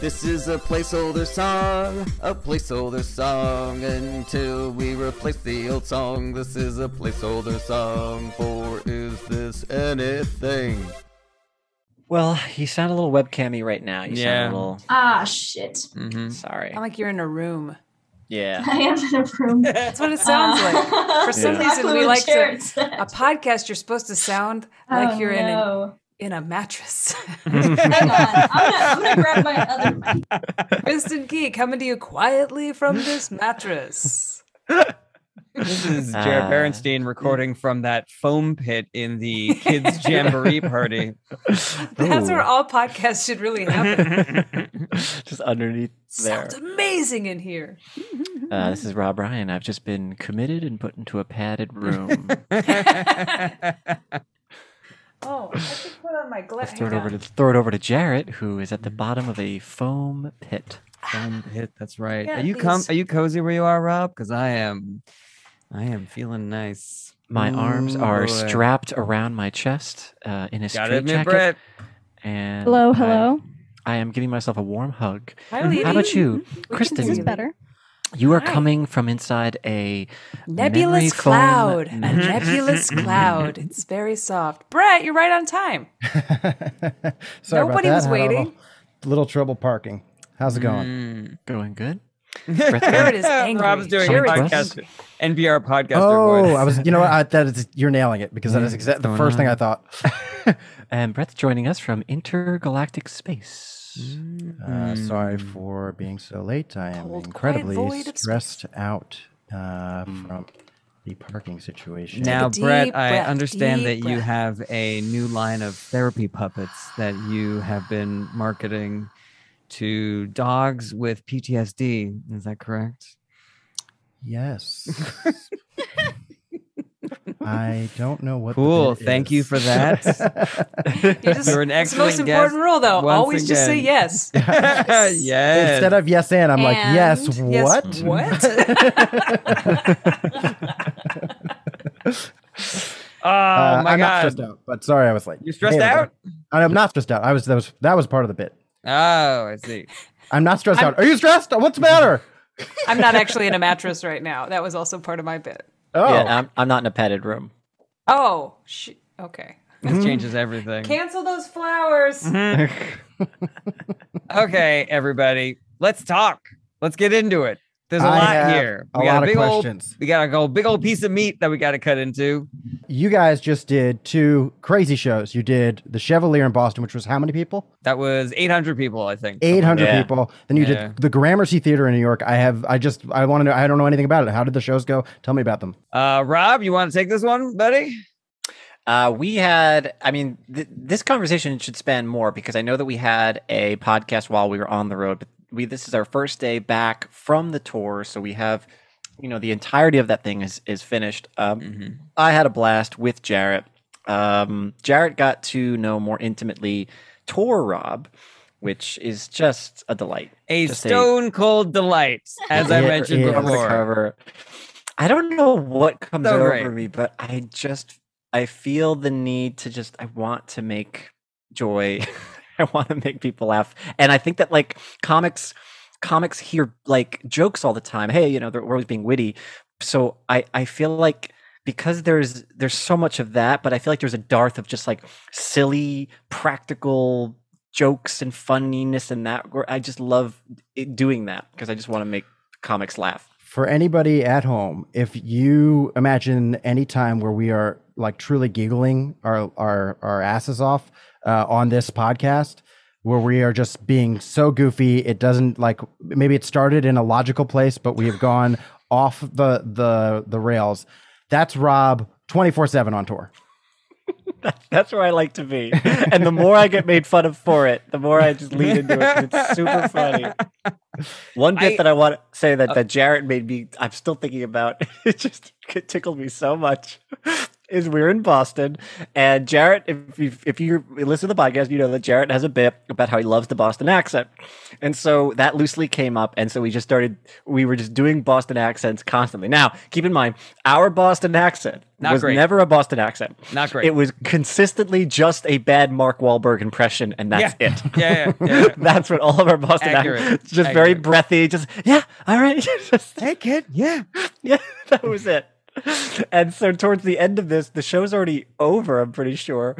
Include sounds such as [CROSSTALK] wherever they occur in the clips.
This is a placeholder song, a placeholder song until we replace the old song. This is a placeholder song for Is This Anything? Well, you sound a little webcammy right now. You Yeah. sound a little Ah, shit. Mm-hmm. sorry. I'm like you're in a room. Yeah. I am in a room. [LAUGHS] That's what it sounds like. For some Yeah. reason, we like to. A podcast, you're supposed to sound like Oh, you're in a, no. In a mattress. [LAUGHS] [LAUGHS] Hang on. I'm gonna, I'm gonna grab my other [LAUGHS] mic. Kristin Key coming to you quietly from this mattress. This is Jarret Uh, Berenstein recording from that foam pit in the kids' jamboree party. That's Ooh. where all podcasts should really happen. Just underneath there. Sounds amazing in here. Uh, this is Rob Ryan. I've just been committed and put into a padded room. Oh, I should put on my glass. Throw it over to throw it over to Jarret, who is at the bottom of a foam pit. foam pit. That's right. Yeah, are you com- Are you cozy where you are, Rob? Because I am. I am feeling nice. My arms are boy. strapped around my chest uh, in a Gotta straight admit, jacket, Brett. and Hello, hello. I, am giving myself a warm hug. Hi, How about you, We can Kristin? Is see this you. better? You are Hi. coming from inside a Nebulous cloud. A nebulous cloud. It's very soft. Brett, you're right on time. [LAUGHS] Sorry Nobody about was that. Had a waiting. Little, little trouble parking. How's it going? Mm. going good. [LAUGHS] Jarret is angry. Rob's doing Jarret a is podcast, NPR podcaster Oh, voice. I was. You know what? I, that is, you're nailing it because that is exactly the going first thing? I thought. [LAUGHS] And Brett's joining us from intergalactic space. Uh, sorry for being so late. I am Cold, incredibly stressed out uh, from the parking situation. Now, deep Brett, I understand that deep you have a new line of therapy puppets that you have been marketing to dogs with PTSD. Is that correct? yes. [LAUGHS] I don't know what. the Cool. bit Thank you for that. [LAUGHS] You just, You're an it's the most excellent important rule, though. once Always just say again. yes. yes. [LAUGHS] Instead of yes and, I'm like yes. And- yes, What? What? [LAUGHS] oh Uh, my I'm not god. stressed out, but sorry, I was late. You stressed Hey, out? I'm not stressed out. I was that was that was part of the bit. Oh, I see. I'm not stressed out. Are you stressed? What's the matter? I'm not actually in a mattress right now. That was also part of my bit. Oh, Yeah, I'm, I'm not in a padded room. Oh, sh- okay. [LAUGHS] This changes everything. Cancel those flowers. Mm-hmm. [LAUGHS] Okay, everybody, let's talk. Let's get into it. There's a I lot have here. a We got lot a of big old, questions. we got a go big old piece of meat that we got to cut into. you guys just did two crazy shows. You did the Chevalier in Boston, which was how many people? That was 800 people, I think. 800 Yeah. people. Then you Yeah. did the Gramercy Theater in New York. I have. I just. I want to know. I don't know anything about it. How did the shows go? Tell me about them. Uh, Rob, you want to take this one, buddy? Uh, we had, I mean, th- this conversation should span more because I know that we had a podcast while we were on the road, but we this is our first day back from the tour, so we have, you know, the entirety of that thing is is finished. Um, I had a blast with Jarret. Um, Jarret got to know more intimately Tour Rob, which is just a delight. A Just a- stone cold delight, as I mentioned before. I don't know what comes So over great. me, but I just I feel the need to just I want to make joy. [LAUGHS] [LAUGHS] I want to make people laugh, and I think that like comics, comics hear like jokes all the time. Hey, you know, they're always being witty. So I I feel like because there's there's so much of that, but I feel like there's a dearth of just like silly, practical jokes and funniness and that. I just love doing that because I just want to make comics laugh. For anybody at home, if you imagine any time where we are like truly giggling our our, our asses off uh, on this podcast, where we are just being so goofy, it doesn't like maybe it started in a logical place, but we have gone [LAUGHS] off the the the rails. That's Rob twenty four seven on tour. [LAUGHS] That's where I like to be. And the more I get made fun of for it, the more I just lean into it. It's super funny. One bit I- that I want to say that, that Jarret made me, I'm still thinking about, [LAUGHS] it just it tickled me so much, is we're in Boston, and Jarret, if you if you listen to the podcast, you know that Jarret has a bit about how he loves the Boston accent, and so that loosely came up, and so we just started. We were just doing Boston accents constantly. Now, keep in mind, our Boston accent Not was great. never a Boston accent. Not great. It was consistently just a bad Mark Wahlberg impression, and that's yeah. it. Yeah, yeah, yeah. [LAUGHS] That's what all of our Boston Accurate. accents. Just very Accurate. breathy. Just yeah, all right. Just- [LAUGHS] hey kid, yeah. [LAUGHS] yeah, that was it. [LAUGHS] And so towards the end of this, the show's already over. I'm pretty sure.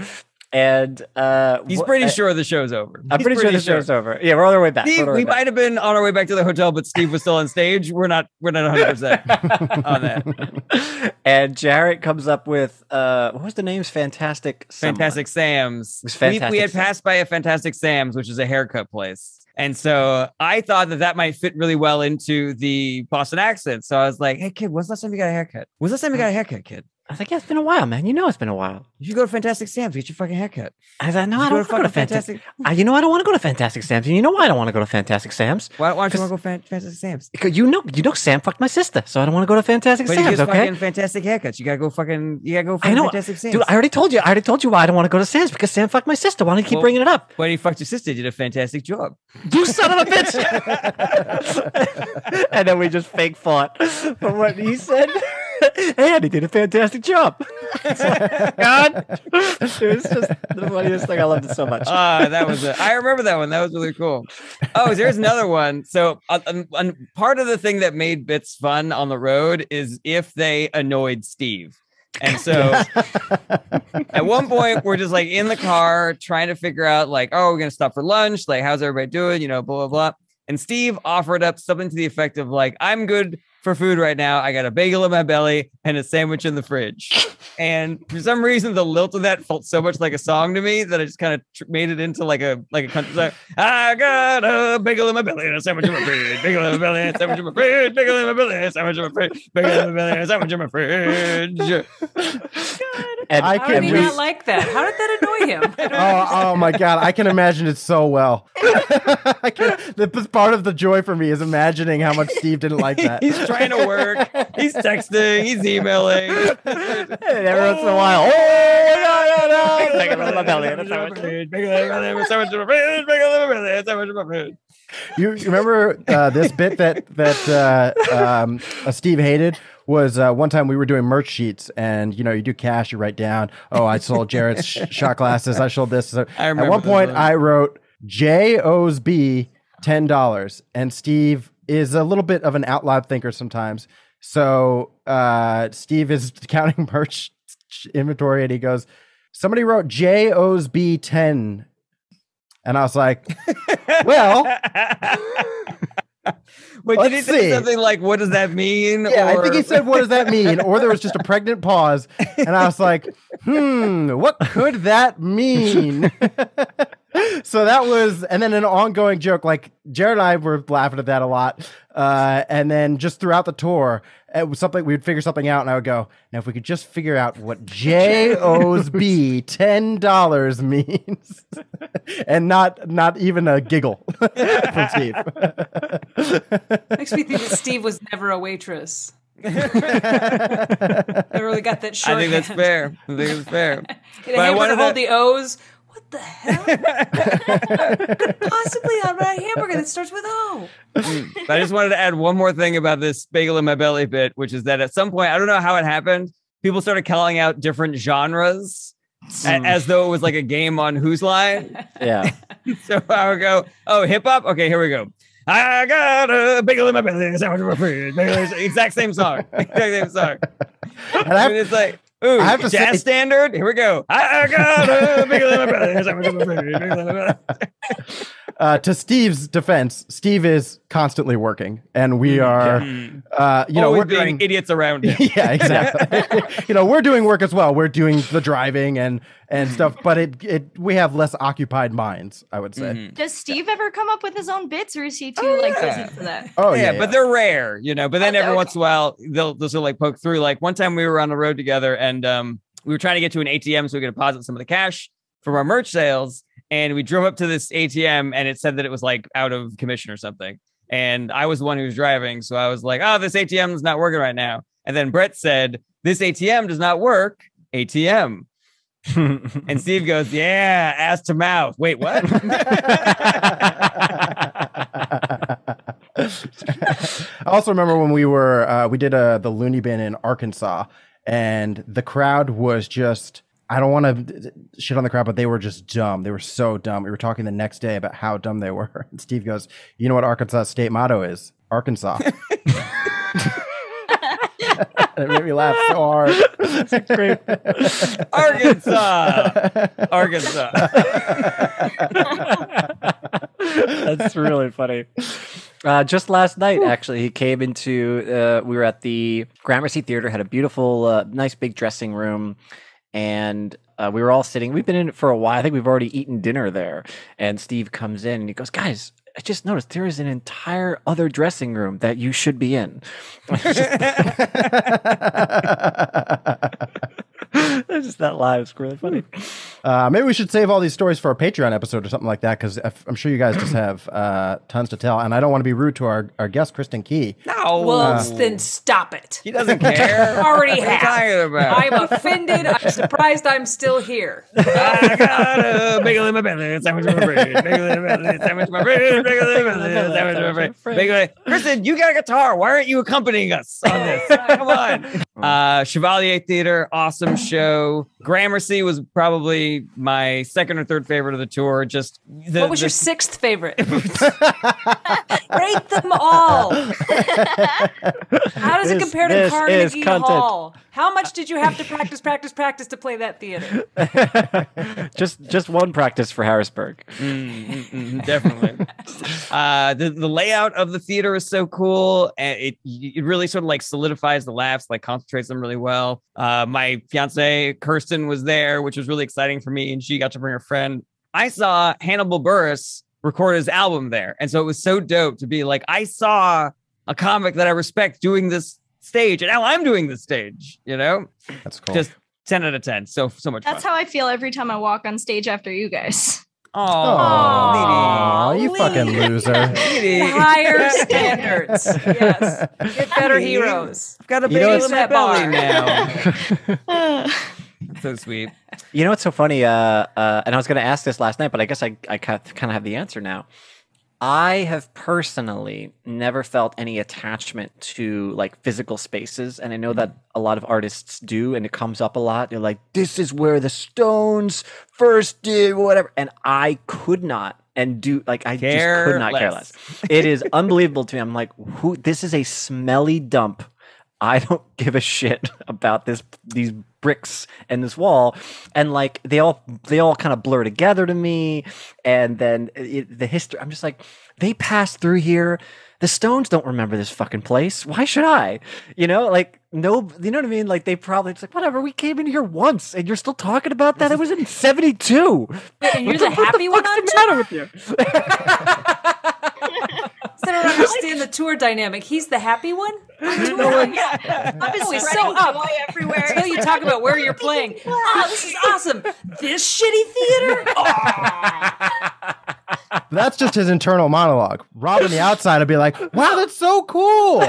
And uh, He's pretty uh, sure the show's over. I'm He's pretty, sure the show's over. Yeah, we're on our way back. Steve, our way we back. might have been on our way back to the hotel, but Steve was still on stage. We're not. We're not 100 percent [LAUGHS] on that. and Jarret comes up with uh, what was the name's Fantastic someone. Fantastic Sam's. was We- We, had Sam's. passed by a Fantastic Sam's, which is a haircut place, and so I thought that that might fit really well into the Boston accent. So I was like, "Hey, kid, when's the last time you got a haircut? When's the last time you got a haircut, kid? I was like, yeah, it's been a while, man. You know, it's been a while. You should go to Fantastic Sam's get your fucking haircut. I was like, no, You I don't want to go to fucking Fantastic. [LAUGHS] Uh, you know, I don't want to go to Fantastic Sam's. And you know why I don't want to go to Fantastic Sam's? Why, why don't you want to go fan- Fantastic Sam's? Because you know, you know, Sam fucked my sister, so I don't want to go to Fantastic But Sam's. gives Okay. fucking fantastic haircuts. You gotta go fucking. You gotta go I fucking know, Fantastic Sam's. dude. I already told you. I already told you why I don't want to go to Sam's because Sam fucked my sister. Why do you keep Well- bringing it up? when he fucked your sister, did a fantastic job. You son of a bitch! [LAUGHS] [LAUGHS] and then we just fake fought for what he said. And he did a fantastic job. [LAUGHS] God, it was just the funniest thing. I loved it so much. Ah, that was it. I remember that one. That was really cool. Oh, there's another one. So, uh, um, part of the thing that made bits fun on the road is if they annoyed Steve. And so [LAUGHS] at one point, we're just like in the car trying to figure out, like, oh, we're going to stop for lunch. Like, how's everybody doing? You know, blah, blah, blah. And Steve offered up something to the effect of, like, I'm good for food right now. I got a bagel in my belly and a sandwich in the fridge. [LAUGHS] And for some reason, the lilt of that felt so much like a song to me that I just kind of tr- made it into like a like a country song. I got a bagel in my belly and a sandwich in my fridge. Bagel in my belly and a sandwich in my fridge. Bagel in my belly and a sandwich in my fridge. Bagel in my belly and a sandwich in my fridge. [LAUGHS] And I How can did he re- not like that? How did that annoy him? [LAUGHS] Oh, oh my god, I can imagine it so well. I can, this part of the joy for me is imagining how much Steve didn't like that. Trying to work. He's texting. He's emailing. And every once in a while, oh, no, no, no. Bagel in my belly and a sandwich in my belly and a sandwich my fridge. My belly and a sandwich my. You, remember uh, this bit that that uh, um, uh, Steve hated was uh, one time we were doing merch sheets, and you know you do cash, you write down, oh, I sold Jarret's sh- shot glasses, I sold this. So I At one point. I wrote J O's B ten dollars, and Steve is a little bit of an out loud thinker sometimes. So uh, Steve is [LAUGHS] counting merch inventory, and he goes, "Somebody wrote J O's B ten," and I was like, [LAUGHS] "Well." [LAUGHS] Wait, did he say something like, "What does that mean?" Yeah, I think he said, "What does that mean?" Or there was just a pregnant pause, and I was like, "Hmm, what could that mean?" [LAUGHS] so that was, and then an ongoing joke. Like Jarret and I were laughing at that a lot, uh, and then just throughout the tour, it was something we'd figure something out, and I would go, "Now, if we could just figure out what J O's B ten dollars means," [LAUGHS] and not not even a giggle [LAUGHS] from Steve. Makes me think that Steve was never a waitress. I really got that I short. think that's fair. I think it's fair. Get a But I hamburger wanted hold the O's. What the hell? Could possibly have a hamburger that starts with O. But I just wanted to add one more thing about this bagel in my belly bit, which is that at some point, I don't know how it happened. People started calling out different genres a- hmm. as though it was like a game on Whose Line. Yeah. [LAUGHS] So I would go, oh, hip hop? Okay, here we go. I got a bagel in my belly, a sandwich in my fridge. bagel Exact same song. [LAUGHS] Exact same song. And I [LAUGHS] And it's like, ooh, I have to jazz say- standard. Here we go. [LAUGHS] I got a bagel in my belly, a sandwich in my fridge. bagel in my belly. uh, to Steve's defense, Steve is constantly working, and we are, uh, you know, we're being doing. idiots around [LAUGHS] him. yeah, exactly. [LAUGHS] [LAUGHS] you know, we're doing work as well. We're doing the driving and and stuff, but it it we have less occupied minds, I would say. Mhm. Does Steve ever come up with his own bits, or is he too like yeah. busy for that? Oh yeah, yeah, but they're rare, you know. But then Oh, every okay. once in a while, they'll they'll like poke through. Like one time we were on the road together, and um, we were trying to get to an ATM so we could deposit some of the cash from our merch sales. And we drove up to this ATM, and it said that it was like out of commission or something. And I was the one who was driving, so I was like, "Oh, this ATM is not working right now." And then Brett said, "This ATM does not work ATM. [LAUGHS] And Steve goes, Yeah, ass to mouth. Wait, what? I also remember when we were uh, we did uh, the Loony Bin in Arkansas, and the crowd was just. I don't want to shit on the crowd, but they were just dumb. They were so dumb. We were talking the next day about how dumb they were. [LAUGHS] And Steve goes, "You know what Arkansas state motto is? Arkansas." [LAUGHS] [LAUGHS] it made me laugh so hard. Great. Arkansas. Arkansas. That's really funny. Uh, just last night, actually, he came into. Uh, we were at the Gramercy Theater, had a beautiful, uh, nice big dressing room, and uh, we were all sitting. We've been in it for a while. I think we've already eaten dinner there. And Steve comes in and he goes, "Guys, I just noticed there is an entire other dressing room that you should be in." [LAUGHS] [LAUGHS] [LAUGHS] [LAUGHS] It's just that live. It's really funny. Uh, maybe we should save all these stories for a Patreon episode or something like that because I'm sure you guys just have uh, tons to tell. And I don't want to be rude to our, our guest, Kristin Key. No. Well, then stop it. he doesn't care. [LAUGHS] Already What have. talking about? I'm offended. I'm surprised I'm still here. [LAUGHS] I got a bagel in my belly, sandwich in my brain, bagel in my belly, sandwich in my brain, bagel in my belly, sandwich in my brain. Bagel Kristin, you got a guitar. Why aren't you accompanying us on this? Come on. Uh, Chevalier Theater, awesome show. Gramercy was probably my second or third favorite of the tour. Just the, What was the- your sixth favorite? [LAUGHS] [LAUGHS] Rate them all. How does it compare to Carnegie content. Hall? How much did you have to practice, practice, practice to play that theater? [LAUGHS] just just one practice for Harrisburg. Mm, mm, mm, definitely. uh, the the layout of the theater is so cool, and it it really sort of like solidifies the laughs, like concentrates them really well. Uh, my fiance Kirsten was there, which was really exciting for me, and she got to bring her friend. I saw Hannibal Buress record his album there, and so it was so dope to be like, I saw a comic that I respect doing this stage, and now I'm doing this stage. You know, That's cool. just ten out of ten. So so much That's fun. how I feel every time I walk on stage after you guys. Oh, Aw, you Lee. fucking loser. Higher [LAUGHS] standards. Yes. Get better heroes. I've got a You know, in my that belly bar. now. [LAUGHS] [LAUGHS] Uh. [LAUGHS] so sweet. You know what's so funny? Uh, uh, and I was going to ask this last night, but I guess I, I kind of have the answer now. I have personally never felt any attachment to like physical spaces, and I know that a lot of artists do, and it comes up a lot. They're like, "This is where the Stones first did whatever," and I could not and do like I just could not care less. It is unbelievable to me. I'm like, who? This is a smelly dump. I don't [LAUGHS] give a shit about this these bricks and this wall. And like they all they all kind of blur together to me. And then it, the history I'm just like they passed through here. The stones don't remember this fucking place. Why should I? You know like no you know what I mean? Like they probably it's like whatever we came in here once and you're still talking about that. It was in 72 And you're the happy one on what's the matter with you [LAUGHS] I don't understand the tour dynamic. He's the happy one? on tour? [LAUGHS] I'm just Always so up. everywhere. Until you talk about where you're playing. [LAUGHS] Oh, this is awesome. This shitty theater? [LAUGHS] That's just his internal monologue. Rob on the outside would be like, wow, that's so cool.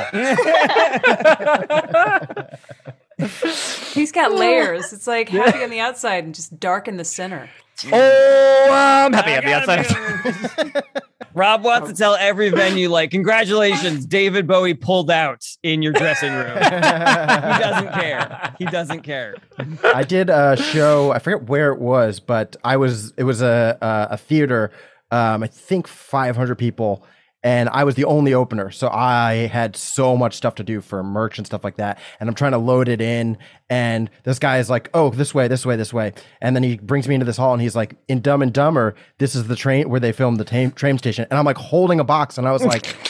He's got layers. It's like happy on the outside and just dark in the center. Oh I'm happy at the outside [LAUGHS] Rob wants to tell every venue, like, congratulations, David Bowie pulled out in your dressing room. [LAUGHS] he doesn't care. He doesn't care. I did a show. I forget where it was, but I was. It was a a, a theater. Um, I think 500 people, and I was the only opener. So I had so much stuff to do for merch and stuff like that. And I'm trying to load it in. And this guy is like, "Oh, this way, this way, this way." And then he brings me into this hall, and he's like, "In Dumb and Dumber, this is the train where they filmed the tam- train station." And I'm like holding a box, and I was like. [LAUGHS]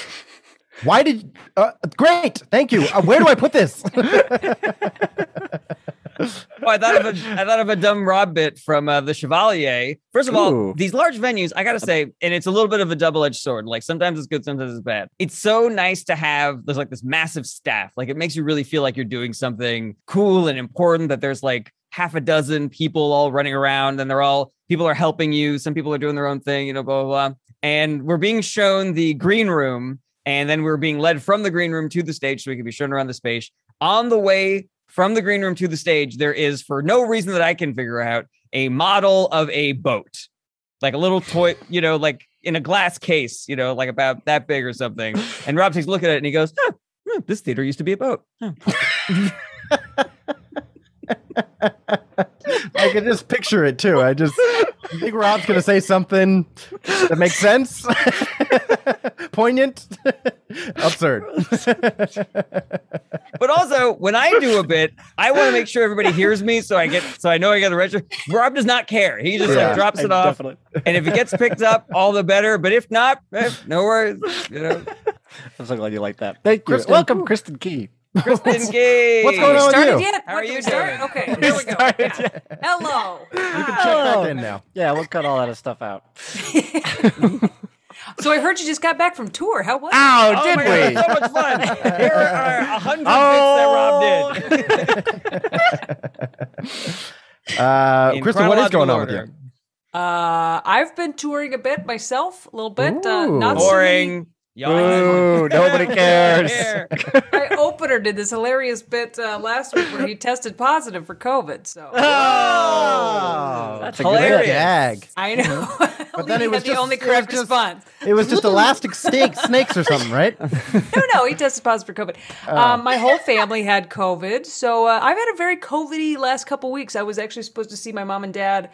Why did? Uh, great, thank you. Uh, where do I put this? [LAUGHS] Oh, I thought of a I thought of a dumb Rob bit from uh, the Chevalier. First of all, Ooh. these large venues, I gotta say, and it's a little bit of a double edged sword. Like sometimes it's good, sometimes it's bad. It's so nice to have there's like this massive staff. Like it makes you really feel like you're doing something cool and important. That there's like half a dozen people all running around, and they're all people are helping you. Some people are doing their own thing, you know, blah blah blah. And we're being shown the green room, and then we're being led from the green room to the stage so we can be shown around the space. On the way from the green room to the stage, there is, for no reason that I can figure out, a model of a boat, like a little toy, [SIGHS] you know, like in a glass case, you know, like about that big or something. And Rob takes a look at it and he goes, "Huh, hmm, "This theater used to be a boat." Huh. I can just picture it too. I just I think Rob's gonna say something that makes sense, [LAUGHS] poignant, [LAUGHS] absurd. [LAUGHS] But also, when I do a bit, I want to make sure everybody hears me, so I get, so I know I got the register. Rob does not care; he just Yeah. like drops I it off, definitely- and if it gets picked up, all the better. But if not, eh, no worries. You know, I'm so glad you like that. Thank you. Kristin. Welcome, Kristin Key. Kristin Gay. What's going on with Started you? yet? How are What, did you we start? doing? Okay, here we go. Yeah. Hello. You can check back in now. Yeah, we'll cut all that stuff out. [LAUGHS] So I heard you just got back from tour. How was it? Oh, Oh did my we? God, so much fun. Here are a hundred Oh. bits that Rob did. [LAUGHS] Uh, Kristin, what is going on with you? Uh, I've been touring a bit myself, a little bit. Uh, not order? so many- Boring. Y'all Ooh, nobody [LAUGHS] cares. My opener did this hilarious bit uh, last week where he tested positive for COVID. So Oh, That's a Hilarious. good gag. I know. [LAUGHS] But then it was just, the just- only it was correct just- response. It was just elastic snake, [LAUGHS] snakes or something, right? No, no, he tested positive for COVID. Oh. Um, my whole family had COVID, so uh, I've had a very COVID-y last couple weeks. I was actually supposed to see my mom and dad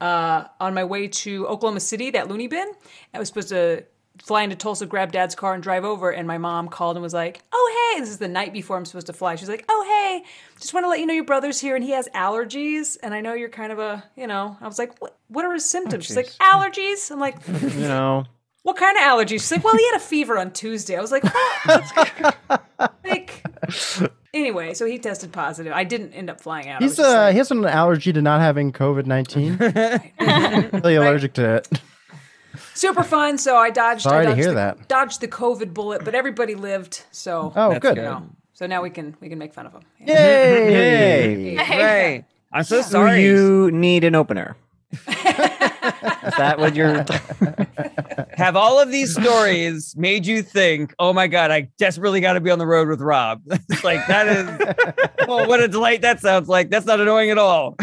uh, on my way to Oklahoma City, that loony bin. I was supposed to fly into Tulsa, grab dad's car, and drive over. And my mom called and was like, "Oh hey, this is the night before I'm supposed to fly." She's like, "Oh hey, just want to let you know your brother's here and he has allergies, and I know you're kind of a, you know." I was like, "What? What are his symptoms?" She's like, "Allergies." I'm like, [LAUGHS] You know, what kind of allergies? She's like, well, he had a fever on Tuesday. I was like, what? [LAUGHS] like, anyway, so he tested positive. I didn't end up flying out. He's uh, like- he has an allergy to not having COVID nineteen. [LAUGHS] really allergic to it. Super fun. So I dodged. Sorry I to hear the, that. Dodged the COVID bullet, but everybody lived. So Oh, That's good. good. you know, so now we can we can make fun of him. Yay! [LAUGHS] Right. I'm so do sorry. you need an opener? [LAUGHS] Is that what you're? [LAUGHS] Have all of these stories made you think, oh my God, I desperately got to be on the road with Rob? it's like, that is, well, what a delight that sounds like. That's not annoying at all.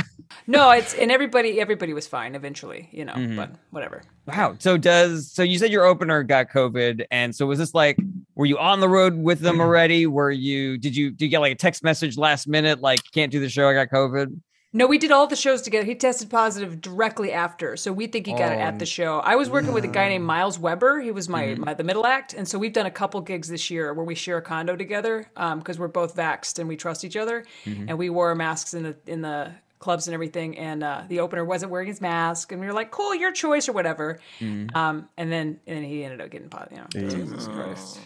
No, it's and everybody everybody was fine eventually. You know, Mhm. but whatever. Wow. So does, so you said your opener got COVID. And so was this like, were you on the road with them already? Were you, did you, did you get like a text message last minute? Like, can't do the show. I got COVID. No, we did all the shows together. He tested positive directly after, so we think he got it Oh, at the show. I was working with a guy Mm. named Miles Weber. He was my, Mhm. my the middle act, and so we've done a couple gigs this year where we share a condo together because we're both vaxxed and we trust each other, Mm-hmm. and we wore masks in the in the clubs and everything. And uh, the opener wasn't wearing his mask, and we were like, "Cool, your choice" or whatever. Mm-hmm. Um, and then and then he ended up getting positive. You know, Jesus Christ.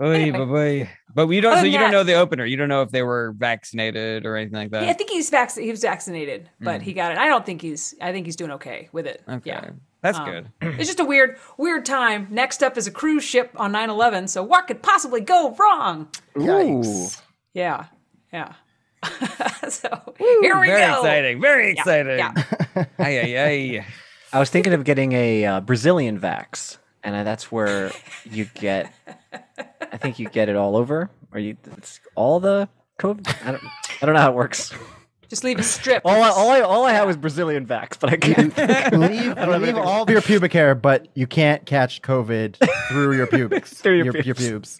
Oy, Anyway. boy. But you don't, Other so than you don't know the opener. You don't know if they were vaccinated or anything like that. Yeah, I think he's vac- He was vaccinated, but Mm. he got it. I don't think he's. I think he's doing okay with it. Okay. Yeah. That's Um, good. [CLEARS THROAT] It's just a weird, weird time. Next up is a cruise ship on 9 11. So, what could possibly go wrong? Yikes. Yeah. Yeah. [LAUGHS] so, here we Very go. exciting. Very Yeah, exciting. yeah. [LAUGHS] Ay, ay, ay. I was thinking of getting a uh, Brazilian vax, and uh, that's where you get. I think you get it all over, or you it's all the COVID. I don't. I don't know how it works. Just leave a strip. All I, all I, all I had was Brazilian vax, but I can't. [LAUGHS] leave leave all of your pubic hair, but you can't catch COVID through your pubics. Through your your, your pubes.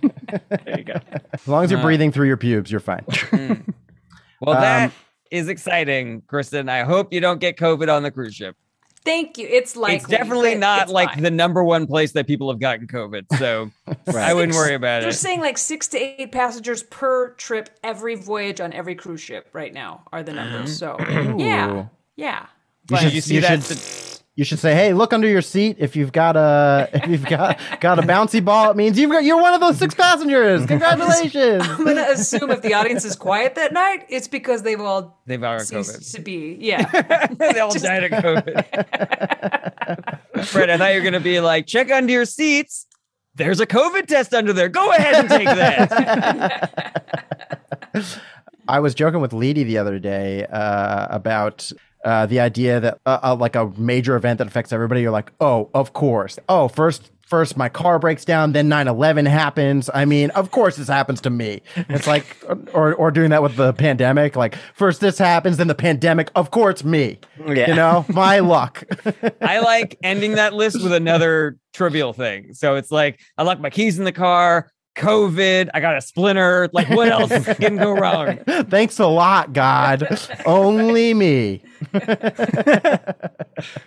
Pubes. there you go. As long as you're Uh. breathing through your pubes, you're fine. [LAUGHS] Well, Um, that is exciting, Kristin. I hope you don't get COVID on the cruise ship. Thank you. It's like it's definitely not like the number one place that people have gotten COVID. So [LAUGHS] I wouldn't worry about it. They're saying like six to eight passengers per trip every voyage on every cruise ship right now are the numbers. So, yeah. Yeah. You But should, you see you that? should- you should say, "Hey, look under your seat. If you've got a [LAUGHS] if you've got got a bouncy ball, it means you've got you're one of those six passengers. [LAUGHS] Congratulations!" I'm going to assume if the audience is quiet that night, it's because they've all They've already ceased COVID. to be. Yeah. [LAUGHS] they all died of COVID. Fred, I thought you were going to be like, check under your seats. There's a COVID test under there. Go ahead and take that. I was joking with Leedy the other day uh, about uh, the idea that uh, uh, like a major event that affects everybody, you're like, oh, of course. Oh, first first my car breaks down, then 9/11 happens. I mean, of course this happens to me. It's like [LAUGHS] or or doing that with the pandemic. Like first this happens, then the pandemic. Of course me. Yeah. You know, [LAUGHS] my luck. I like ending that list with another trivial thing. So it's like I locked my keys in the car, COVID, I got a splinter. Like what else [LAUGHS] can go wrong? Thanks a lot, God. Only me. Got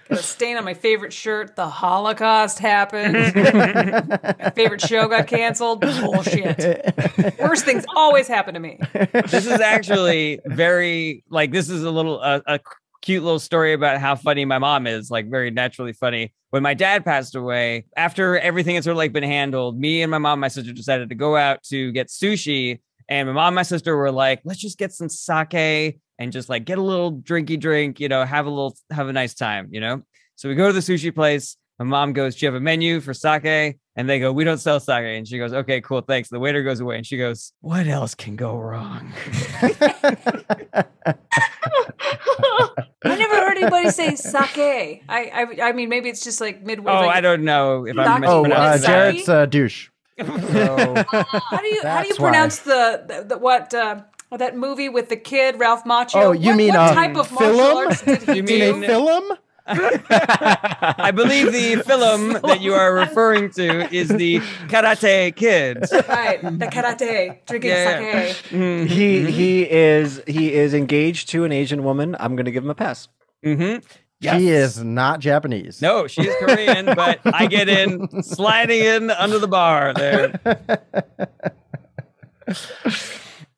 a stain on my favorite shirt. The Holocaust happened. my favorite show got canceled. Bullshit. Worst things always happen to me. This is actually very like this is a little uh, a cute little story about how funny my mom is, like very naturally funny. When my dad passed away, after everything had sort of like been handled, me and my mom, and my sister decided to go out to get sushi. And my mom and my sister were like, let's just get some sake and just like get a little drinky drink, you know, have a little, have a nice time, you know? So we go to the sushi place. My mom goes, Do you have a menu for sake? And they go, We don't sell sake. And she goes, Okay, cool. Thanks. The waiter goes away and she goes, What else can go wrong? [LAUGHS] [LAUGHS] I never heard anybody say sake. I, I, I mean, maybe it's just like midway. Oh, like, I don't know if I'm Sake. Oh, uh, mispronouncing that. Jarret's uh, douche. How do you how do you pronounce the, the, the what uh, that movie with the kid Ralph Macchio? Oh, you what, mean, what uh, type of martial arts did he [LAUGHS] You do? In mean- a film? [LAUGHS] I believe the [LAUGHS] film that you are referring to is the Karate Kid. right, the karate, drinking Yeah. sake. Mhm. he he is he is engaged to an Asian woman. I'm going to give him a pass. Mhm. She is not Japanese. No, she's Korean, but [LAUGHS] I get in sliding in under the bar there.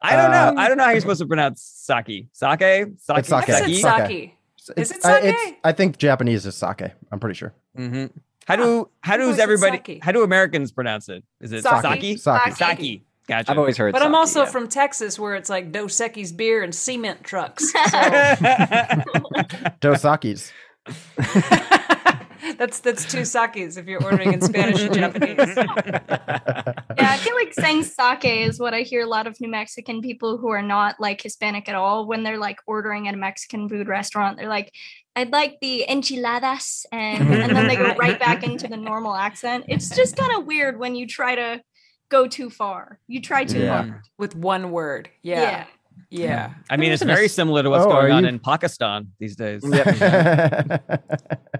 I don't know. I don't know how you're supposed to pronounce sake. Sake? Sake? It's sake. I said Sake. sake. It's, Is it sake? it's- I think Japanese is sake. I'm pretty sure. hmm How do how I've does everybody sake. how do Americans pronounce it? Is it Sake. sake? Sake. Sake. Gotcha. I've always heard. But I'm also yeah. from Texas, where it's like Dos Equis beer and cement trucks. [LAUGHS] So [LAUGHS] [LAUGHS] Dosakis. [LAUGHS] that's that's two sakes if you're ordering in Spanish and Japanese. [LAUGHS] Yeah, I feel like saying sake is what I hear a lot of New Mexican people who are not like Hispanic at all when they're like ordering at a Mexican food restaurant. They're like, I'd like the enchiladas, and, and then they go [LAUGHS] right back into the normal accent. It's just kind of weird when you try to go too far. You try too Yeah. hard. With one word. Yeah. Yeah. Yeah. I mean, it's very similar to what's Oh, going on you- in Pakistan these days. [LAUGHS]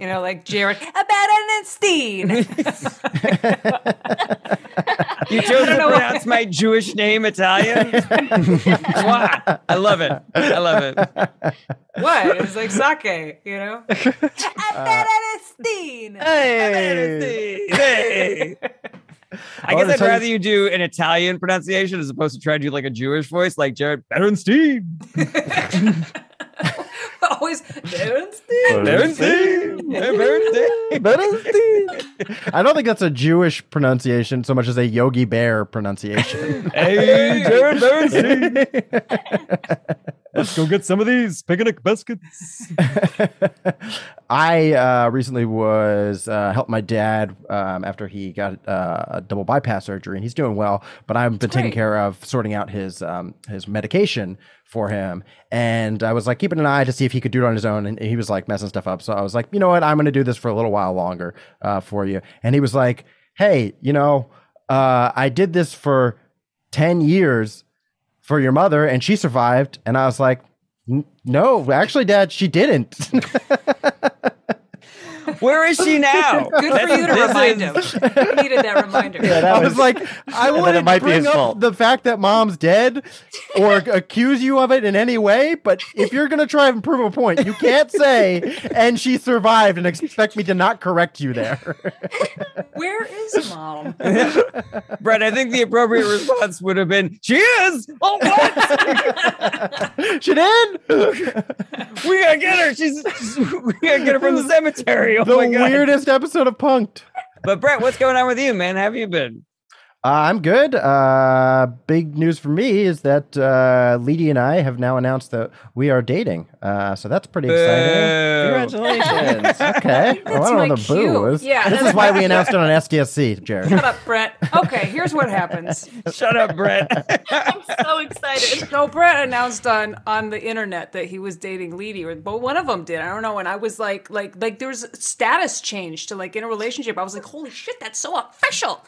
You know, like Jarret Abadanstein. You [LAUGHS] chose to pronounce my Jewish name Italian. [LAUGHS] wow, I love it. I love it. what? It's like sake, you know? Abadanstein. Hey, hey. I Oh, guess I'd tell you- rather you do an Italian pronunciation as opposed to try to do like a Jewish voice, like Jarret Berenstein. [LAUGHS] Always Abadanstein. Berenstein. Hey, Berenstein. [LAUGHS] I don't think that's a Jewish pronunciation so much as a Yogi Bear pronunciation. [LAUGHS] Hey, Jarret Berenstein. Let's go get some of these picnic biscuits. [LAUGHS] I uh, recently was uh, helped my dad um, after he got uh, a double bypass surgery, and he's doing well. But I've been taking great. care of sorting out his um, his medication for him, and I was like keeping an eye to see if he could do it on his own, and he was like messing stuff up. So I was like, you know what, I'm going to do this for a little while longer uh, for you. And he was like, hey, you know, uh, I did this for ten years for your mother, and she survived. And I was like. No, actually, Dad, she didn't. [LAUGHS] Where is she now? [LAUGHS] Good for you to remind is- him. He needed that reminder. I was like, I [LAUGHS] then wouldn't it might be bring his up fault. the fact that mom's dead or [LAUGHS] accuse you of it in any way. But if you're gonna try and prove a point, you can't say "and she survived" and expect me to not correct you there. Where is mom? Brett, I think the appropriate response would have been, "She is." Oh, what? she did. we gotta get her. She's, she's- we gotta get her from the cemetery. Oh the god. weirdest episode of Punk'd. But Brett, what's going on with you, man? How have you been? Uh, I'm good. Uh, big news for me is that uh, Leedy and I have now announced that we are dating. Uh, so that's pretty exciting. Congratulations. [LAUGHS] Okay. well, I don't know my the boo cue. is. Yeah, This that's is why we announced it on SDSC, Jarret. Shut up, Brett. Okay, here's what happens. [LAUGHS] Shut up, Brett. I'm so excited. So Brett announced on on the internet that he was dating Leedy, or but one of them did. I don't know. And I was like, like, like there was status change to like in a relationship. I was like, holy shit, that's so official.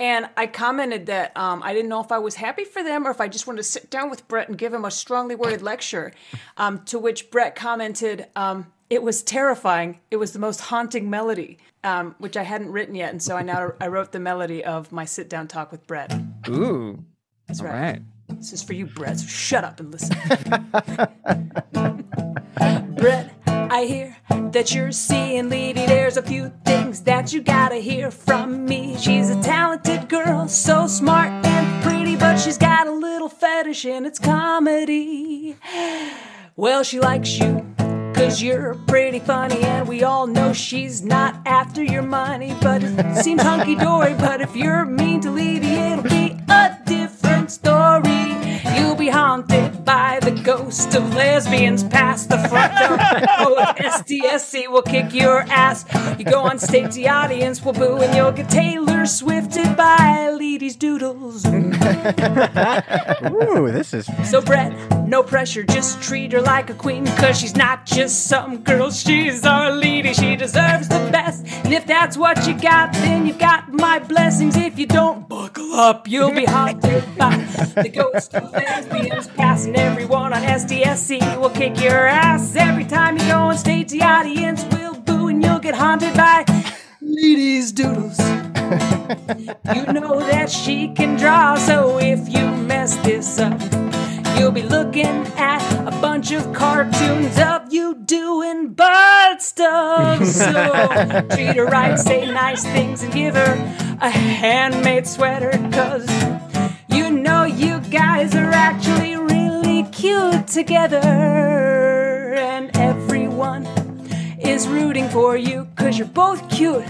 And I commented that um, I didn't know if I was happy for them or if I just wanted to sit down with Brett and give him a strongly worded lecture. Um, to which Brett commented, um, "It was terrifying. It was the most haunting melody." Um, which I hadn't written yet, and so I now I wrote the melody of my sit down talk with Brett. Ooh. That's right. This is for you, Brett. So shut up and listen. [LAUGHS] Brett, I hear that you're seeing Leedy. There's a few things that you gotta hear from me. She's a talented girl, so smart and pretty, but she's got a little fetish and it's comedy. Well, she likes you. Cause you're pretty funny, and we all know she's not after your money. But it seems hunky dory. But if you're mean to Leedy, it'll be a different story. You'll be haunted by the ghost of lesbians past the front door. Oh, if SDSC will kick your ass. You go on stage, the audience will boo, and you'll get Taylor Swifted by Leedy's Doodles. [LAUGHS] Ooh, this is So Brett, no pressure, just treat her like a queen, cause she's not just some girl, she's our lady, she deserves the best. And if that's what you got, then you got my blessings. If you don't buckle up, you'll be haunted by the ghost of lesbians passing everyone on SDSC will kick your ass every time you go on stage. The audience will boo, and you'll get haunted by ladies' doodles. [LAUGHS] You know that she can draw, so if you mess this up, you'll be looking at a bunch of cartoons of you doing butt stuff. So [LAUGHS] treat her right, say nice things, and give her a handmade sweater, cause you know you guys are actually cute together. And everyone is rooting for you, cause you're both cute,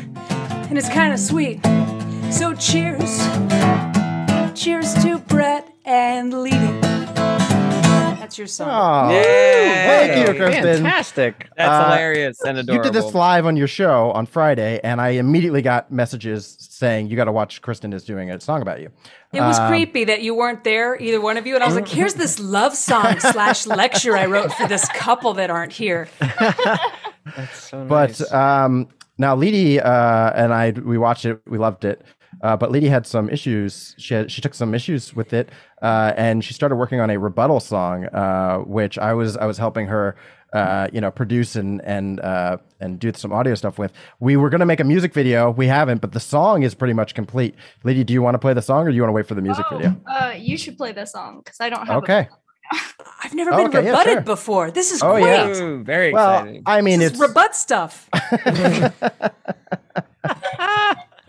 and it's kind of sweet. So cheers. Cheers to Brett and Leedy. That's your song. Oh, Yay. thank you, Kristin. Fantastic. That's Uh, hilarious and adorable. You did this live on your show on Friday, and I immediately got messages saying you got to watch. Kristin is doing a song about you. It was Um, creepy that you weren't there, either one of you. And I was like, [LAUGHS] here's this love song slash lecture I wrote for this couple that aren't here. [LAUGHS] That's so But nice. um, now Leedy uh, and I, we watched it, we loved it. Uh, but Leedy had some issues. She had, she took some issues with it, uh, and she started working on a rebuttal song, uh, which I was I was helping her, uh, you know, produce and and uh, and do some audio stuff with. We were gonna make a music video. We haven't, but the song is pretty much complete. Leedy, do you want to play the song, or do you want to wait for the music video? Uh, you should play the song because I don't have. Okay. [LAUGHS] I've never been Okay, yeah, rebutted sure. before. This is Oh, great. yeah. Ooh, very Well, exciting. I mean, This it's rebut stuff. [LAUGHS] [LAUGHS]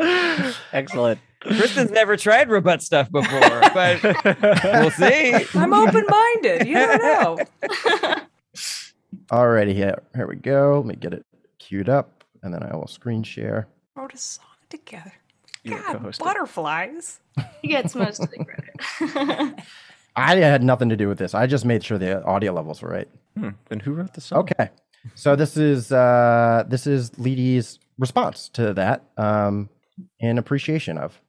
[LAUGHS] Excellent. Kristin's never tried rebut stuff before, but we'll [LAUGHS] see. I'm open minded. You don't know. [LAUGHS] already here. Here we go. Let me get it queued up, and then I will screen share. Wrote a song together. You God, butterflies. He gets most of the credit. I had nothing to do with this. I just made sure the audio levels were right. Hmm. Then who wrote the song? Okay. So this is uh this is Leedy's response to that um in appreciation of.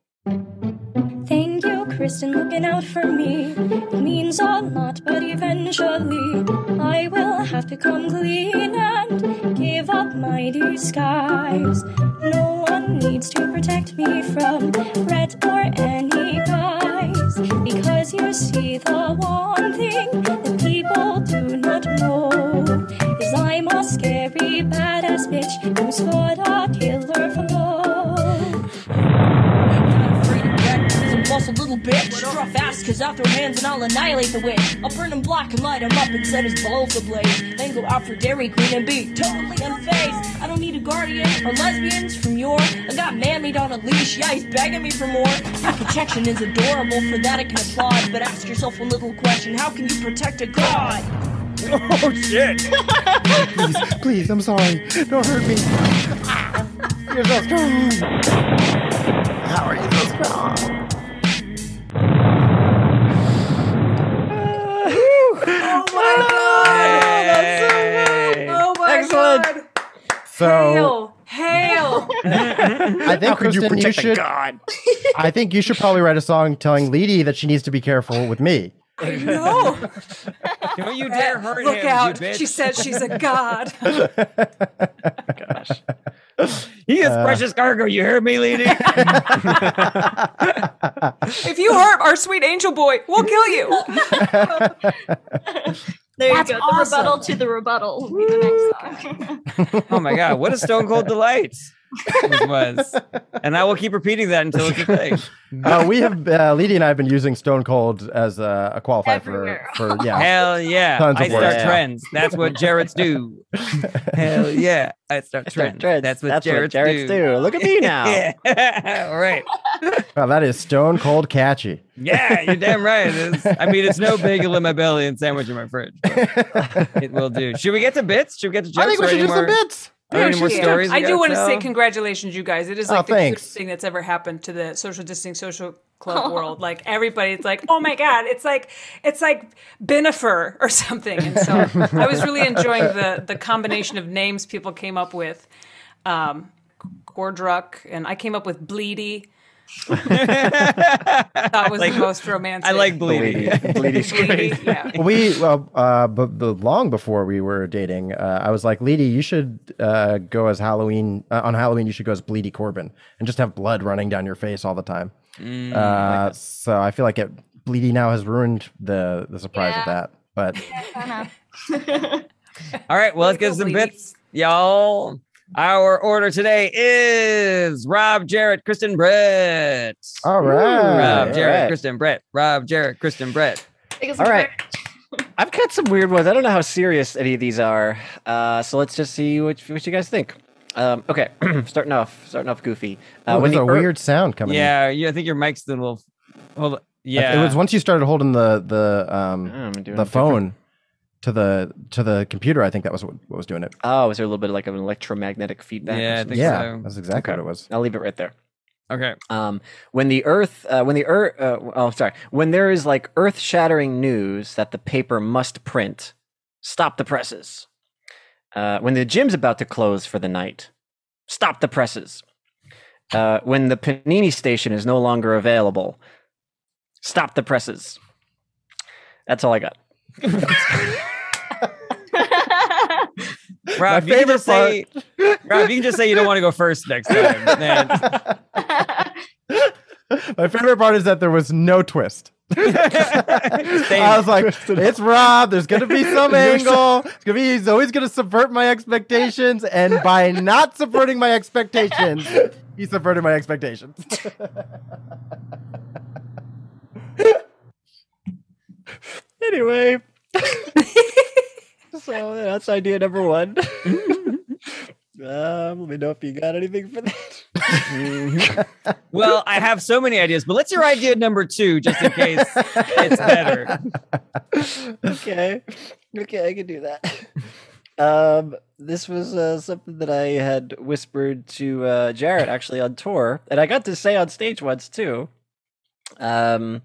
Thank you, Kristin, looking out for me. It means a lot, but eventually I will have to come clean and give up my disguise. No one needs to protect me from Brett or any guys. Because you see, the one thing that people do not know is I'm a scary badass bitch who's got a little bitch. Draw fast, cause I'll throw hands and I'll annihilate the witch. I'll burn him black and light him up and set his balls ablaze. Then go out for Dairy Queen and be totally unfazed. I don't need a guardian or lesbians from your. I got man meat on a leash, yeah, he's begging me for more. Your protection is adorable, for that I can applaud. But ask yourself a little question how can you protect a god? Oh shit! Please, please, I'm sorry. Don't hurt me. You're so strong. How are you so strong? So hail, hail. [LAUGHS] [LAUGHS] I think Kristin, you, you should. God? [LAUGHS] I think you should probably write a song telling Leedy that she needs to be careful with me. No, [LAUGHS] Don't you dare hurt look him, out! you bitch. She says she's a god. [LAUGHS] Gosh. he is Uh, precious cargo. You hear me, lady? [LAUGHS] If you hurt our sweet angel boy, we'll kill you. There That's you go. awesome. The rebuttal to the rebuttal will be the next song. oh my god, what a stone cold delight this was. And I will keep repeating that until it's a thing. uh, we have uh, Leedy and I have been using Stone Cold as a, a qualifier for Everywhere. for yeah. [LAUGHS] Hell yeah. Tons of I start work. Yeah. trends. That's what Jarret's do. [LAUGHS] Hell yeah. I start trends. That's what That's Jarret's, what Jarret's do. Look at me now. [LAUGHS] yeah. All right. Wow, that is Stone Cold catchy. Yeah, you're damn right. It is. I mean, it's no bagel in my belly and sandwich in my fridge. it will do. Should we get to bits? Should we get to jokes? I think we or should do some bits. Are there any more stories? I do want to say congratulations, you guys. It is Oh, like the thanks. cutest thing that's ever happened to the social distancing social club world. Like everybody's like, oh my god, it's like it's like Bennifer or something. And so I was really enjoying the the combination of names people came up with. Um, Gordruck and I came up with Bleedy. [LAUGHS] that was like- the most romantic. I like bleeding. Bleedy Bleedy. [LAUGHS] Yeah. [LAUGHS] we well, uh, but the long before we were dating, uh, I was like, Bleedy, you should uh, go as Halloween uh, on Halloween. You should go as Bleedy Corbin and just have blood running down your face all the time. Mm, uh, so I feel like it, Bleedy now has ruined the the surprise of that. But Kinda. All right, well, let's Go get some bleedy. bits, y'all. Our order today is Rob, Jarret, Kristin, Brett. all right, Rob, Jarret, right. Kristin, Brett. Rob, Jarret, Kristin, Brett. All right. I've got some weird ones. I don't know how serious any of these are. Uh, so let's just see what, what you guys think. Um, okay, [CLEARS THROAT] starting off, starting off goofy. Uh, oh, when there's a the Earth- weird sound coming. in. Yeah, yeah, I think your mic's a little. Hold on. Yeah, it was once you started holding the the um Oh, I'm the different. Phone to the to the computer. I think that was what, what was doing it. Oh, is there a little bit of like an electromagnetic feedback? Yeah, I think yeah, so. that's exactly Okay. what it was. I'll leave it right there. Okay. Um, when the Earth, uh, when the Earth, uh, oh, sorry, when there is like earth-shattering news that the paper must print, stop the presses. Uh, when the gym's about to close for the night, stop the presses. Uh, when the Panini station is no longer available, stop the presses. That's all I got. [LAUGHS] [LAUGHS] Rob, you can favorite just say, [LAUGHS] Rob, you can just say you don't want to go first next time. [LAUGHS] My favorite part is that there was no twist. [LAUGHS] I was like, it's Rob. There's gonna be some angle. It's gonna be. He's always gonna subvert my expectations, and by not subverting my expectations, he subverted my expectations. Anyway, so that's idea number one. [LAUGHS] um, let me know if you got anything for that. [LAUGHS] well, I have so many ideas, but let's hear idea number two, just in case it's better. [LAUGHS] okay, okay, I can do that. Um, this was uh, something that I had whispered to uh, Jarret actually on tour, and I got to say on stage once too. Um,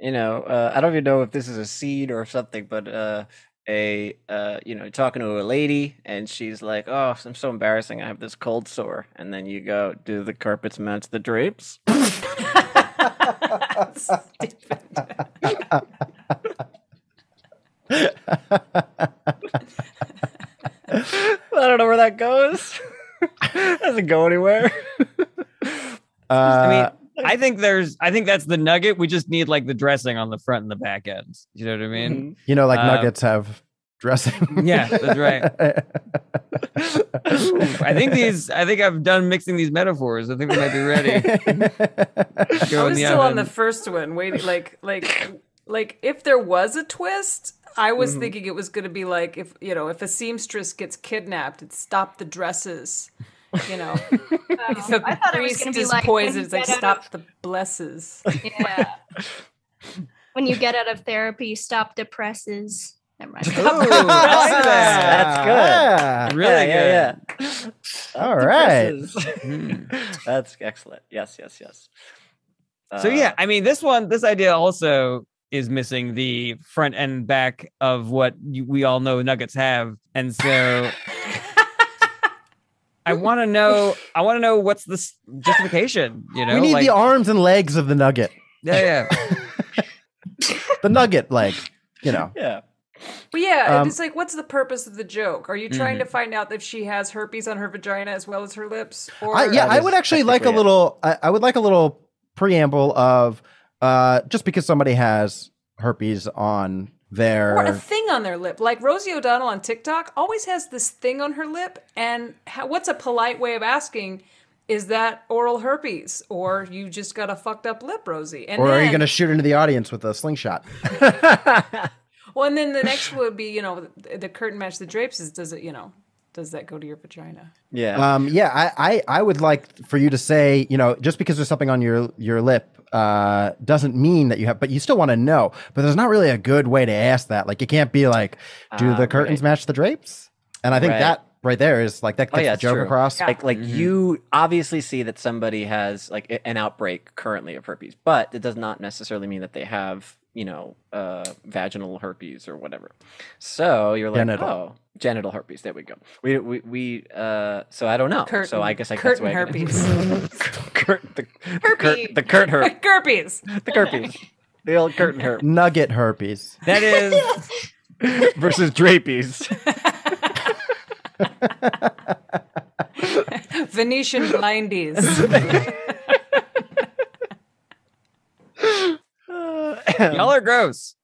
you know, uh, I don't even know if this is a scene or something, but uh, a uh, you know, talking to a lady, and she's like, "Oh, I'm so embarrassing. I have this cold sore," and then you go, "Do the carpets match the drapes?" [LAUGHS] [LAUGHS] I don't know where that goes. [LAUGHS] Doesn't go anywhere. Uh, I mean, I think there's, I think that's the nugget. We just need like the dressing on the front and the back ends. You know what I mean? you know, like uh, nuggets have dressing. [LAUGHS] Yeah, that's right. [LAUGHS] I think these, I think I've done mixing these metaphors. I think we might be ready. [LAUGHS] I Go in was the still on the first one, waiting like like like if there was a twist, I was Mm-hmm. thinking it was going to be like if you know if a seamstress gets kidnapped, it's stop the dresses. You know, [LAUGHS] if a I thought it was priest gonna be is like when it's like stop of- the blesses. Yeah. when you get out of therapy, stop the presses. Never mind. Ooh, I like. [LAUGHS] That's good. Really yeah, good. Yeah, yeah. All right. Mm. [LAUGHS] That's excellent. Yes, yes, yes. So Uh, yeah, I mean, this one, this idea also is missing the front and back of what you, we all know nuggets have, and so I [LAUGHS] want to know. I want to know what's the justification. You know, we need like, the arms and legs of the nugget. yeah, yeah. [LAUGHS] The nugget like You know. Yeah. But yeah, Um, it's like, what's the purpose of the joke? Are you trying Mm-hmm. to find out if she has herpes on her vagina as well as her lips? Or I, yeah, I would actually like a little. I, I would like a little preamble of uh, just because somebody has herpes on their. or a thing on their lip. Like Rosie O'Donnell on TikTok always has this thing on her lip, and how, what's a polite way of asking? Is that oral herpes, or you just got a fucked up lip, Rosie? And or are you going to shoot into the audience with a slingshot? [LAUGHS] Well, and then the next would be, you know, the, the curtain match the drapes. Is does it, you know, does that go to your vagina? Yeah. Um, yeah, I, I, I would like for you to say, you know, just because there's something on your your lip uh, doesn't mean that you have, but you still want to know. But there's not really a good way to ask that. Like, you can't be like, do Ah, the curtains right. match the drapes? And I think Right. that right there is like that Oh, yeah, the joke true. across. Like, like you obviously see that somebody has like an outbreak currently of herpes, but it does not necessarily mean that they have, you know, uh, vaginal herpes or whatever. So you're like, Genital. oh, genital herpes. There we go. We we we. Uh, so I don't know. Curtain, so I guess I curtain that's the I can- herpes. [LAUGHS] Curt, the, Herpes. The Kurt herp, [LAUGHS] herpes. the herpes, the old curtain herp Nugget herpes. That is. [LAUGHS] versus drapees. Venetian blindies. Y'all are gross.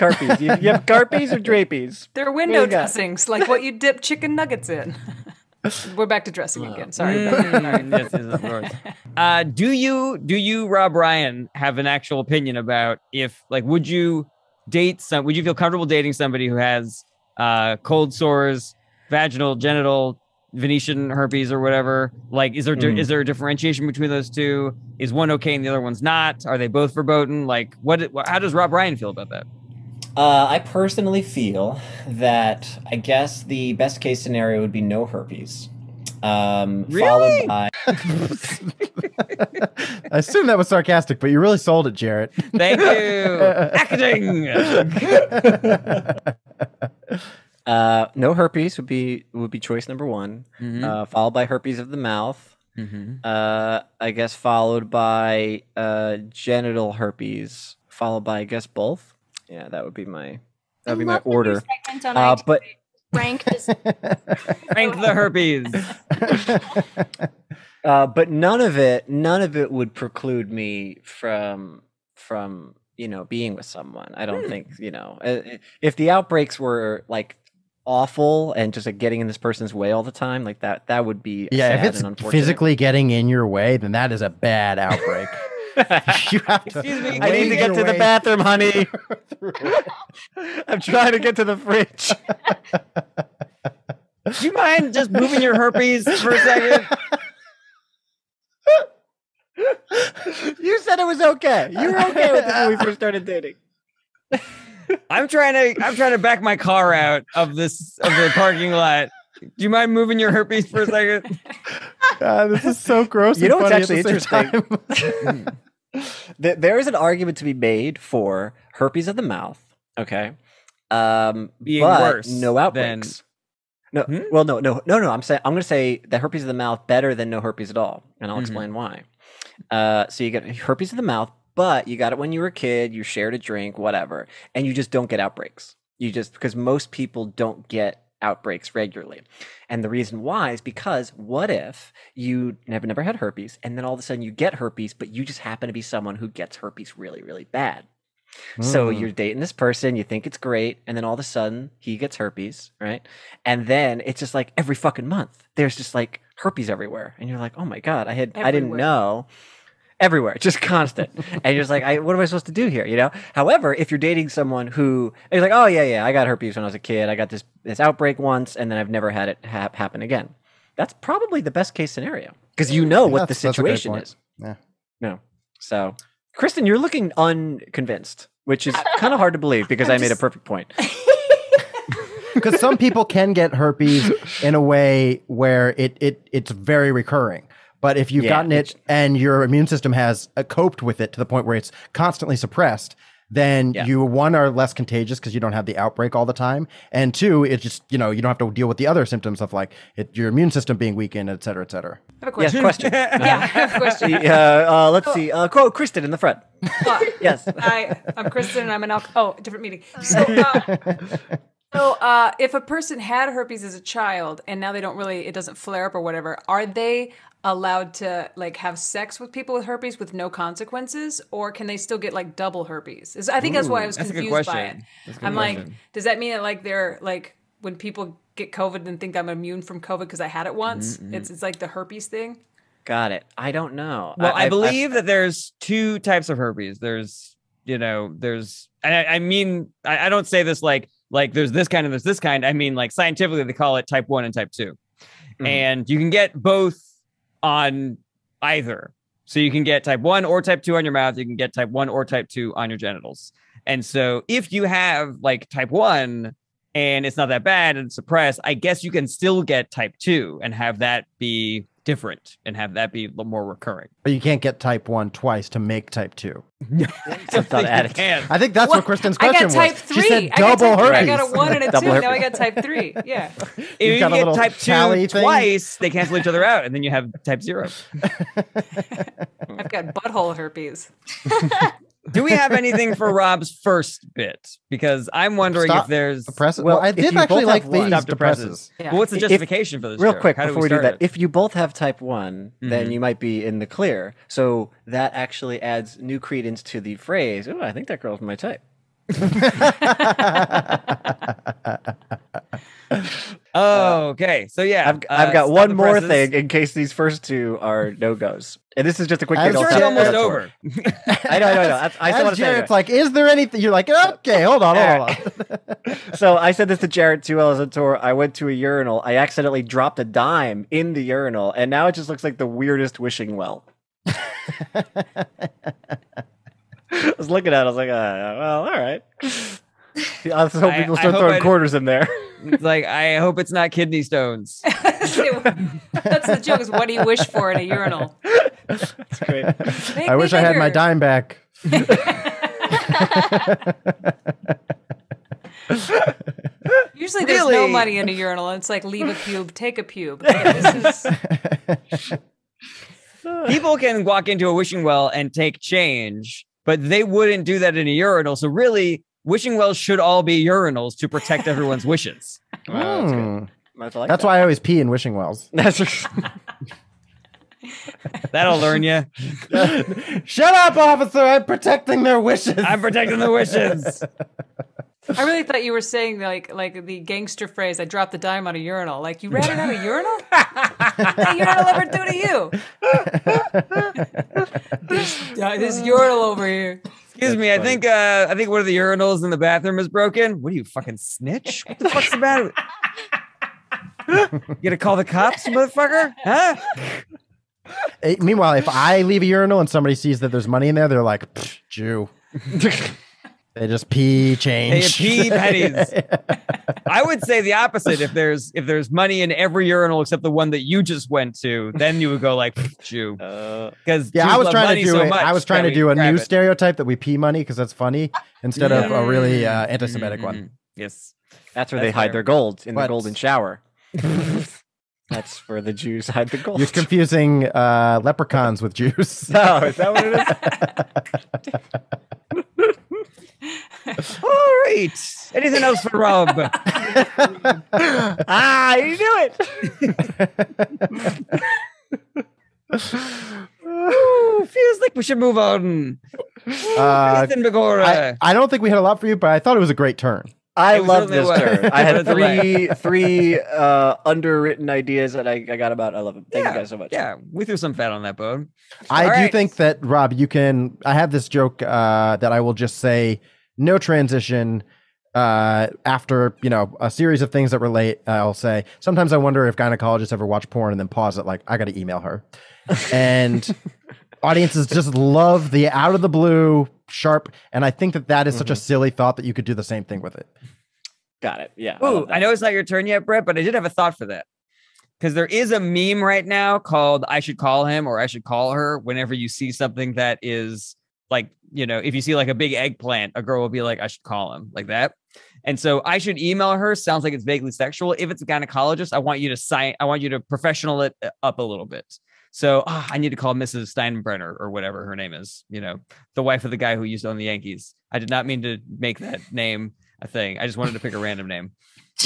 Carpies. You, you have [LAUGHS] carpies or drapees? They're window dressings, like what you dip chicken nuggets in. [LAUGHS] We're back to dressing again. Sorry. Mm, yes, yes, of course. [LAUGHS] Uh, do you do you Rob Ryan have an actual opinion about if like would you date some would you feel comfortable dating somebody who has uh cold sores, vaginal, genital, Venetian herpes or whatever? Like is there di- Mm. is there a differentiation between those two? Is one okay and the other one's not? Are they both verboten? Like what how does Rob Ryan feel about that? Uh, I personally feel that I guess the best case scenario would be no herpes. Um, Really? Followed by [LAUGHS] I assume that was sarcastic, but you really sold it, Jarret. Thank you. [LAUGHS] Acting. [LAUGHS] uh, no herpes would be would be choice number one. Mhm. Uh, followed by herpes of the mouth. Mhm. Uh, I guess followed by uh, genital herpes. Followed by I guess both. Yeah, that would be my that would be my the order. on Uh, but Rank is [LAUGHS] Rank the herpes. [LAUGHS] Uh, but none of it, none of it would preclude me from from you know being with someone. I Hmm. don't think you know uh, if the outbreaks were like awful and just like getting in this person's way all the time, like that, that would be yeah, sad if it's and unfortunate. physically getting in your way, then that is a bad outbreak. [LAUGHS] [LAUGHS] you have to. Excuse me, I need to get to the bathroom, honey. [LAUGHS] I'm trying to get to the fridge. Do you mind just moving your herpes for a second? you said it was okay. You were okay with it when we first started dating. I'm trying to I'm trying to back my car out of this of the parking lot. Do you mind moving your herpes for a second? [LAUGHS] God, this is so gross. You and know what's funny at actually interesting? time. [LAUGHS] [LAUGHS] There is an argument to be made for herpes of the mouth. Okay, um, Being but worse no than- outbreaks. No, Hmm? well, no, no, no, no. I'm saying I'm going to say that herpes of the mouth better than no herpes at all, and I'll Mhm. explain why. Uh, so you get herpes of the mouth, but you got it when you were a kid. You shared a drink, whatever, and you just don't get outbreaks. You just because most people don't get outbreaks regularly. And the reason why is because what if you never never had herpes and then all of a sudden you get herpes, but you just happen to be someone who gets herpes really, really bad. So Mm. you're dating this person, you think it's great, and then all of a sudden he gets herpes, right? And then it's just like every fucking month there's just like herpes everywhere, and you're like, oh my god, I had I didn't know. Everywhere, just constant, and you're just like, I, what am I supposed to do here? You know. However, if you're dating someone who is like, oh yeah, yeah, I got herpes when I was a kid, I got this this outbreak once, and then I've never had it hap happen again. That's probably the best case scenario because you know what the That's- that's a great situation is. Yeah. No. So, Kristin, you're looking unconvinced, which is kind of hard to believe because I made a perfect point. [LAUGHS] [LAUGHS] because some people can get herpes in a way where it it it's very recurring. But if you've Yeah, gotten it and your immune system has uh, coped with it to the point where it's constantly suppressed, then Yeah. you one are less contagious because you don't have the outbreak all the time, and two, it's just you know you don't have to deal with the other symptoms of like it, your immune system being weakened, et cetera, et cetera. I have a Yes, question. question. [LAUGHS] yeah, I have a question. [LAUGHS] The, uh, uh, let's see. Uh, quote Kristin in the front. Uh, [LAUGHS] Yes. I, I'm Kristin and I'm an alcohol. Oh, different meeting. So, uh, so uh, if a person had herpes as a child and now they don't really, it doesn't flare up or whatever, are they allowed to like have sex with people with herpes with no consequences, or can they still get like double herpes? Is, I think that's why I was that's a good confused by it. question. That's a good I'm like, does that mean that like they're like when people get COVID and think I'm immune from COVID because I had it once? It's it's like the herpes thing. Got it. I don't know. Well, I, I've- I've- believe that there's two types of herpes. There's, you know, there's, and I, I mean, I, I don't say this like, like there's this kind and there's this kind. I mean, like scientifically, they call it type one and type 2 Mhm. and you can get both on either. So you can get type one or type two on your mouth. You can get type one or type two on your genitals. And so if you have like type one and it's not that bad and suppressed, I guess you can still get type two and have that be different and have that be a little more recurring. But you can't get type one twice to make type two. [LAUGHS] Just not can. I think that's Well, what Kristin's I question got type was. three. She said I got type three. herpes. I got a one and a [LAUGHS] Double two. Now I got type three. [LAUGHS] Yeah. If You've you get type two tally thing? twice, they cancel each other out, and then you have type zero. I've got butthole herpes. Do we have anything for [LAUGHS] Rob's first bit? Because I'm wondering Stop if there's Depressive. Well, Well, I did actually like have one- these Stop depresses. depresses. Yeah. Well, what's the If- justification for this? Real joke? quick How do before we do that, it? if you both have type one, then Mhm. you might be in the clear. So that actually adds new credence to the phrase. Oh, I think that girl's my type. [LAUGHS] [LAUGHS] oh, okay. So yeah, I've, I've uh, got stop one more presses. thing in case these first two are no goes. And this is just a quick I'm. It's sure almost over. [LAUGHS] I know, I know, I know. I, I still As want to say Jarret's like, is there anything? You're like, okay, hold on, hold on. [LAUGHS] So I said this to Jarret too. I was on tour. I went to a urinal. I accidentally dropped a dime in the urinal, and now it just looks like the weirdest wishing well. [LAUGHS] I was looking at it. I was like, uh, well, all right. I was hoping I- people start hope throwing I- quarters in there. It's like I hope it's not kidney stones. [LAUGHS] That's the joke. Is what do you wish for in a urinal? That's great. Make I me wish I had my dime back. [LAUGHS] Usually there's no money in a urinal. It's like leave a pube, take a pube. This is, [LAUGHS] People can walk into a wishing well and take change, but they wouldn't do that in a urinal. So really, wishing wells should all be urinals to protect everyone's [LAUGHS] wishes. Wow, that's good. Hmm. That's, like That's that. why I always pee in wishing wells. That's [LAUGHS] [LAUGHS] That'll learn you. Shut up, officer! I'm protecting their wishes. I'm protecting the wishes. I really thought you were saying like like the gangster phrase. I dropped the dime on a urinal. Like you ratted out a urinal. hey, urinal ever do to you? this, uh, this urinal over here. Excuse me, I think uh, I think one of the urinals in the bathroom is broken. What are you fucking snitch? What the fuck's the matter? [LAUGHS] you gonna call the cops, motherfucker? Huh? Eh, Meanwhile, if I leave a urinal and somebody sees that there's money in there, they're like, "Pfft, Jew. [LAUGHS] they just pee change. They pee [LAUGHS] pennies. I would say the opposite. If there's if there's money in every urinal except the one that you just went to, then you would go like Jew. [LAUGHS] Uh, Because yeah, I was trying to do it. I was trying to do a new stereotype that we pee money because that's funny instead of a really uh, anti-Semitic one. Mm-hmm. Yes. that's where That's they hide fair. their gold in But- the golden shower. [LAUGHS] That's where the Jews hide the gold. You're confusing uh, leprechauns with Jews. oh, is that what it is? All right. Anything else for Rob? ah, you knew it. Ooh, feels like we should move on. Uh, Ethan Begora. I, I don't think we had a lot for you, but I thought it was a great turn. I It love this well. turn. [LAUGHS] I It had three three uh, underwritten ideas that I, I got about. I love them. Thank yeah, you guys so much. Yeah, we threw some fat on that bone. I All do right. think that Rob, you can. I have this joke uh, that I will just say no transition. Uh, after you know a series of things that relate, I'll say sometimes I wonder if gynecologists ever watch porn and then pause it like I got to email her, and [LAUGHS] audiences just love the out of the blue sharp, and I think that that is such a silly thought that you could do the same thing with it. Got it. Yeah. I Ooh, love that. I know it's not your turn yet, Brett, but I did have a thought for that. Because there is a meme right now called I should call him or I should call her whenever you see something that is like you know if you see like a big eggplant, a girl will be like, I should call him like that. And so I should email her. Sounds like it's vaguely sexual. If it's a gynecologist, I want you to sign. I want you to professional it uh, up a little bit. So ah, I need to call Mrs. Steinbrenner or whatever her name is. You know, the wife of the guy who used to own the Yankees. I did not mean to make that name a thing. I just wanted to pick a random name.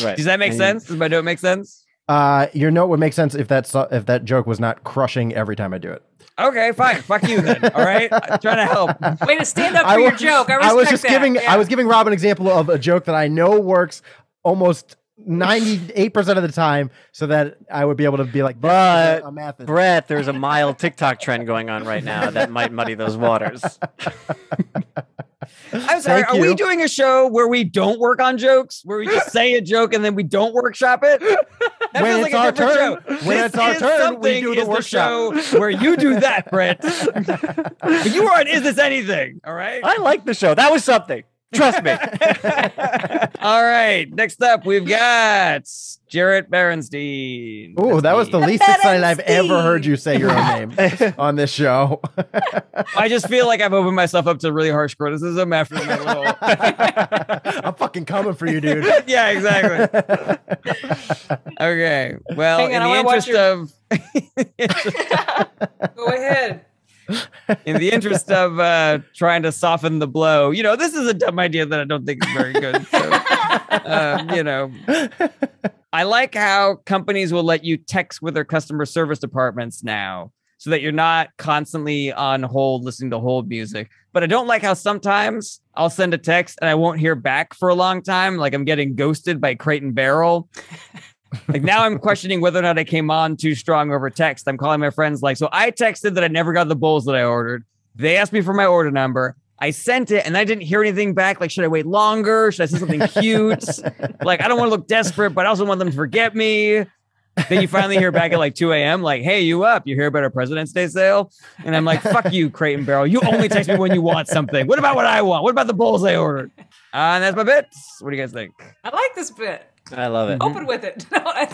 Right. Does that make And- sense? Does my note make sense? Uh, your note would make sense if that so- if that joke was not crushing every time I do it. Okay, fine. Fuck you then. [LAUGHS] All right. I'm trying to help. Way to stand up for I your was- joke. I respect was just that. giving Yeah. I was giving Rob an example of a joke that I know works almost ninety eight percent of the time, so that I would be able to be like, But a method. Brett, there's a mild TikTok trend going on right now that might muddy those waters. [LAUGHS] I'm sorry. Thank Are we doing a show where we don't work on jokes, where we just say a joke and then we don't work-shop it? That When feels it's a our different turn- show. when This it's our turn, we do the is workshop. show where you do that, Brett. [LAUGHS] you are on Is This Anything? All right. I like the show. That was something. Trust me. [LAUGHS] All right. Next up, we've got Jarret Berenstein. Oh, that was the least excited I've ever heard you say your own name [LAUGHS] on this show. I just feel like I've opened myself up to really harsh criticism after my little. [LAUGHS] I'm fucking coming for you, dude. yeah, exactly. Okay. Well, Hang on, I in wanna the watch interest of Go ahead. [LAUGHS] in the interest of uh, trying to soften the blow, you know, this is a dumb idea that I don't think is very good. So, um, you know, I like how companies will let you text with their customer service departments now so that you're not constantly on hold listening to hold music. But I don't like how sometimes I'll send a text and I won't hear back for a long time. Like I'm getting ghosted by Crate and Barrel. Like now I'm questioning whether or not I came on too strong over text. I'm calling my friends like, so I texted that I never got the bowls that I ordered. They asked me for my order number. I sent it and I didn't hear anything back. Like, should I wait longer? Should I say something cute? [LAUGHS] like, I don't want to look desperate, but I also want them to forget me. Then you finally hear back at like 2 a.m. Like, hey, you up? You hear about our President's Day sale? And I'm like, fuck you, Crate and Barrel. You only text me when you want something. What about what I want? What about the bowls I ordered? Uh, and that's my bit. What do you guys think? I like this bit. I love it. Open with it. [LAUGHS] No, I-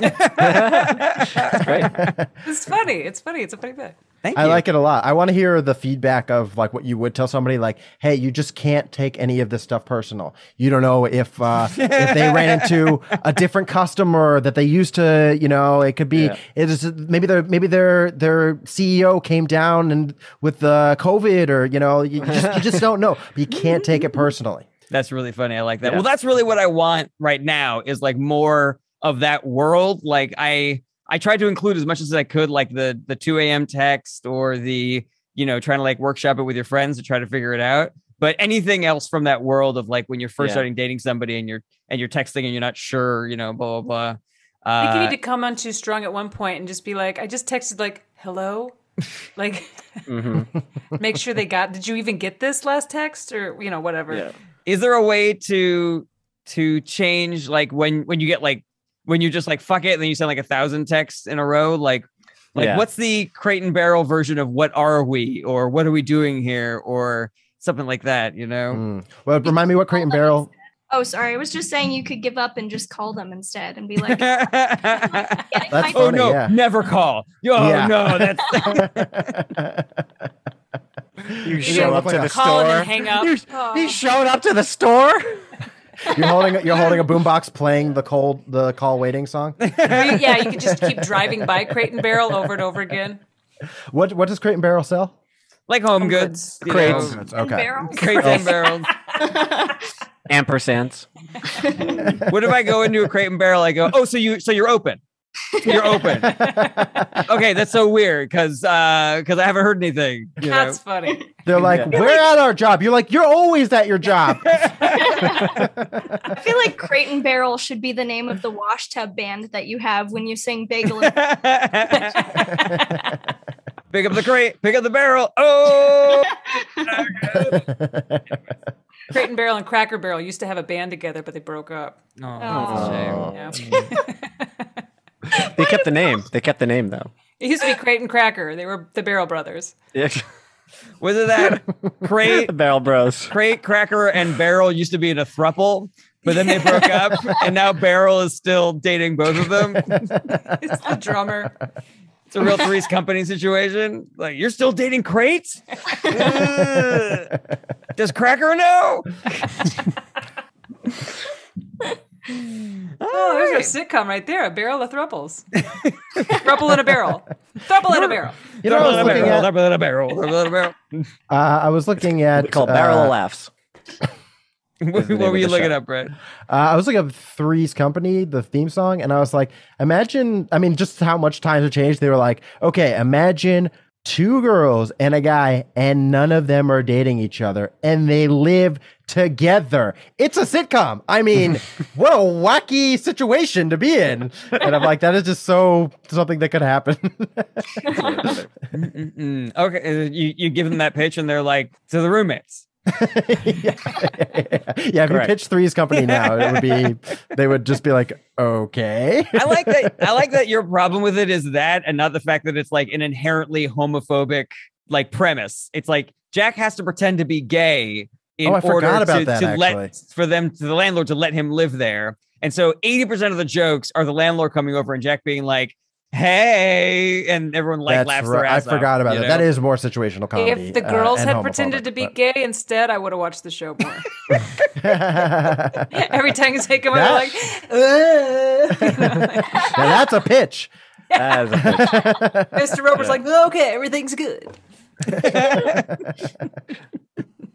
[LAUGHS] it's funny. It's funny. It's a funny bit. Thank you. I like it a lot. I want to hear the feedback of like what you would tell somebody like, "Hey, you just can't take any of this stuff personal. You don't know if uh, if they ran [LAUGHS] into a different customer that they used to, you know, it could be Yeah. it is maybe their maybe their their CEO came down and with the COVID or you know, you just you just don't know. But you can't take it personally. That's really funny. I like that. Yeah. Well, that's really what I want right now is like more of that world. Like I I tried to include as much as I could, like the the 2 a.m. text or the, you know, trying to like workshop it with your friends to try to figure it out. But anything else from that world of like when you're first Yeah. starting dating somebody and you're and you're texting and you're not sure, you know, blah blah blah. I think you Uh, need to come on too strong at one point and just be like, I just texted like, hello. [LAUGHS] Like, Mhm. [LAUGHS] make sure they got. Did you even get this last text or you know whatever? Yeah. Is there a way to to change like when when you get like when you just like fuck it and then you send like a thousand texts in a row like like Yeah. what's the crate and barrel version of what are we or what are we doing here or something like that you know Mm. Well, remind me what Crate and Barrel. Oh, sorry. I was just saying you could give up and just call them instead and be like, [LAUGHS] That's my- oh funny, no yeah. never call oh Yeah. no that's [LAUGHS] [LAUGHS] You You show up to the Call and store. then hang up. You, Oh. you showed up to the store. [LAUGHS] You're holding you're holding a boombox playing the cold the call waiting song. [LAUGHS] You- yeah, you could just keep driving by Crate and Barrel over and over again. What what does Crate and Barrel sell? like home goods you Crates. know, Okay. barrels. crates and barrels [LAUGHS] Ampersands. what if i go into a crate and barrel i go oh so you so you're open you're open [LAUGHS] okay that's so weird because uh because i haven't heard anything you know? That's funny. They're like, Yeah. we're at our job. You're like, you're always at your job. [LAUGHS] [LAUGHS] I feel like Crate and Barrel should be the name of the washtub band that you have when you sing Bagel. pick up the crate pick up the barrel oh Crate and Barrel and Cracker Barrel used to have a band together, but they broke up. Oh. Yeah. [LAUGHS] They kept the name. They kept the name though. it used to be Crate and Cracker. They were the Barrel Brothers. Yeah. [LAUGHS] was it that crate the [LAUGHS] Barrel Bros. crate cracker and barrel used to be in a thruple but then they broke up and now barrel is still dating both of them It's the drummer. It's a real Three's Company situation. Like, you're still dating crates? Does Cracker know? [LAUGHS] Oh, there's our sitcom right there. A barrel of thruples. [LAUGHS] Thruple in a barrel. Thruple in a barrel. You know, I was Double in a barrel, at, double in a barrel, double in a barrel. uh, I was looking at We call it barrel uh, of laughs. [LAUGHS] what were you looking show. up, Brett? Uh, I was looking up Three's Company, the theme song, and I was like, imagine, I mean, just how much times have changed. They were like, okay, imagine two girls and a guy, and none of them are dating each other, and they live together. It's a sitcom. I mean, [LAUGHS] what a wacky situation to be in. And I'm like, that is just so something that could happen. [LAUGHS] Okay, you, you give them that pitch, and they're like, to the roommates. [LAUGHS] yeah, if you pitch Three's Company now, it would be, [LAUGHS] they would just be like, okay. I like that. [LAUGHS] I like that your problem with it is that, and not the fact that it's like an inherently homophobic like premise. It's like Jack has to pretend to be gay in Oh, order about to, that, to let for them to the landlord to let him live there. And so eighty percent of the jokes are the landlord coming over and Jack being like, "Hey," and everyone like That's laughs right. their I ass off, forgot about you that. know? That is more situational comedy. If the uh, girls and had pretended to be but- gay instead, I would have watched the show more. [LAUGHS] [LAUGHS] Every time you take them, I'm like, [LAUGHS] now that's a pitch. That is a pitch. Mr. Roper's like, okay, everything's good.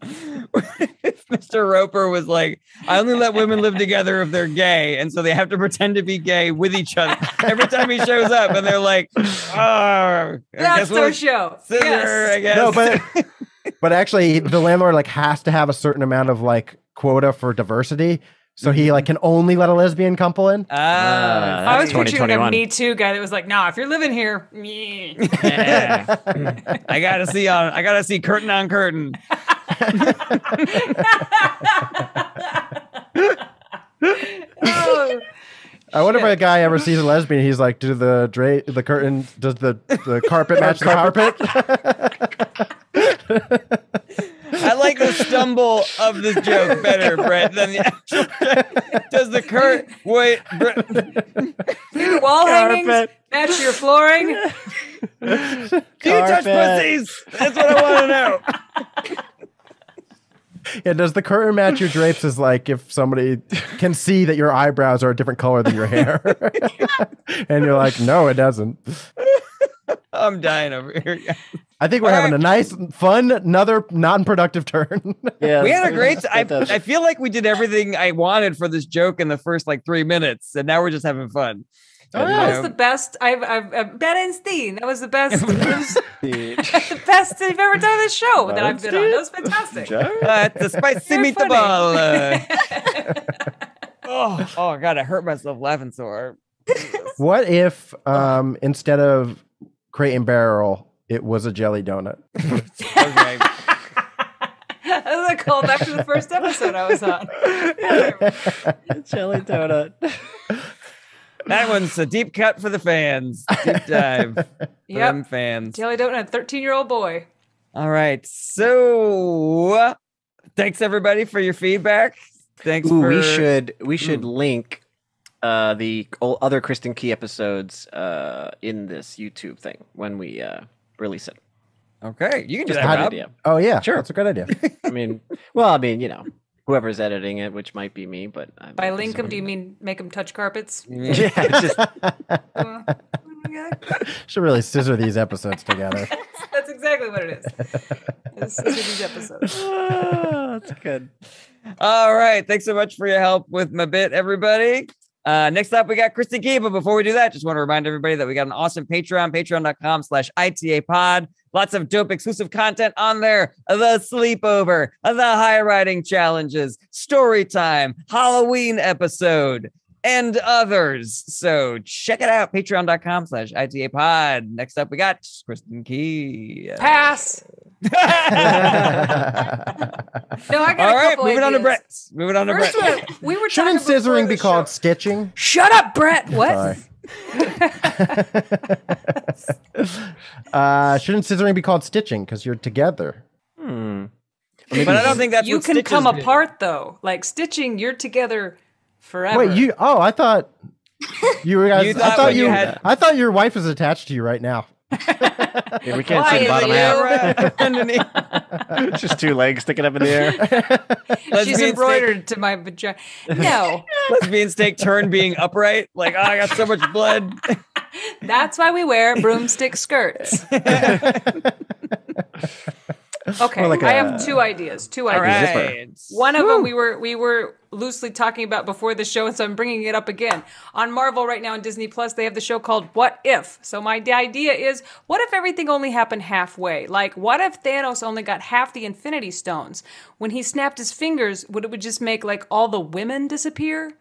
[LAUGHS] Mr. Roper was like, I only let women live together if they're gay. And so they have to pretend to be gay with each other every time he shows up. And they're like, oh, That's guess we'll our show. scissor, Yes. I guess. No, but [LAUGHS] but actually, the landlord like has to have a certain amount of like quota for diversity, so he like mm-hmm. can only let a lesbian couple in. Ah, I was That's picturing a Me Too guy that was like, nah, if you're living here, meh." yeah. I gotta see on I gotta see curtain on curtain. [LAUGHS] oh, I wonder if a guy ever sees a lesbian. He's like, do the dra- the curtain does the the carpet match the carpet? I like the stumble of the joke better, Brett, than the actual [LAUGHS] Does the curtain wait Brett, do your wall hangings match your flooring? [LAUGHS] do you touch pussies? That's what I want to know. Yeah, does the curtain match your drapes? Is like if somebody can see that your eyebrows are a different color than your hair, [LAUGHS] and you're like, no, it doesn't. I'm dying over here. I think we're All having right. a nice, fun, another non-productive turn. Yeah, We had a great. I, I feel like we did everything I wanted for this joke in the first like three minutes, and now we're just having fun. Oh, that was the best. I've, I've, I've Ben and Steen. That was the best. [LAUGHS] was the [LAUGHS] best they've ever done this show that I've been on. That was fantastic. Uh, it's a spicy Very funny. meatball. uh. [LAUGHS] oh, oh god, I hurt myself laughing so hard. what if um, instead of crate and barrel, it was a jelly donut? Okay. That was a callback to the first episode I was on. jelly donut. That one's a deep cut for the fans. Deep dive [LAUGHS] for Yep. them fans. Jelly Donut, 13 year old boy. All right. So thanks everybody for your feedback. Thanks Ooh, for we should we should link uh, the other Kristin Key episodes uh, in this YouTube thing when we uh, release it. Okay, you can do Just that, an Rob. idea. Oh yeah, Sure. that's a good idea. [LAUGHS] I mean, well, I mean, you know, whoever's editing it, which might be me, but I By link them, do you mean make them touch carpets? [LAUGHS] yeah, just [LAUGHS] Uh. [LAUGHS] Should really scissor these episodes together. That's exactly what it is. This is these episodes. oh, that's good. All right. Thanks so much for your help with my bit, everybody. Uh, next up, we got Kristin Key. But before we do that, just want to remind everybody that we got an awesome Patreon, patreon.com slash ITA pod. Lots of dope exclusive content on there. The sleepover, the high riding challenges, story time, Halloween episode, and others. So check it out. Patreon.com slash ITA pod. Next up, we got Kristin Key. Pass. [LAUGHS] No, I got All a right, couple moving on to ideas. Brett. Moving on to First Brett. one, we were Shouldn't scissoring the be called show. stitching? Shut up, Brett. What? Sorry. [LAUGHS] [LAUGHS] uh, shouldn't scissoring be called stitching because you're together? Hmm. But I don't think that's you what can come do. apart though. Like stitching, you're together forever. Wait, you? Oh, I thought. You guys, [LAUGHS] You I thought thought you you, had- I thought your wife was attached to you right now. [LAUGHS] Yeah, we can't Why see the bottom half. you? [LAUGHS] Underneath. It's just two legs sticking up in the air. She's Lesbian steak- embroidered to my vagina. No, lesbian steak turn being upright. Like, oh, I got so much blood. that's why we wear broomstick skirts. Okay, Or like I a- have two ideas. Two ideas. right. One of them we were we were loosely talking about before the show, and so I'm bringing it up again. On Marvel right now on Disney Plus, they have the show called What If. So my idea is, what if everything only happened halfway? Like, what if Thanos only got half the Infinity Stones? When he snapped his fingers, would it would just make like all the women disappear?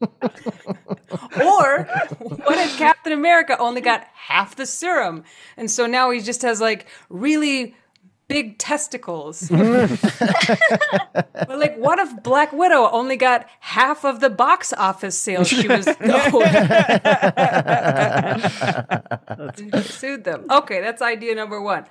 Or what if Captain America only got half the serum? And so now he just has like really big testicles. but like, what if Black Widow only got half of the box office sales she was [LAUGHS] owed? Sued them. Okay, that's idea number one.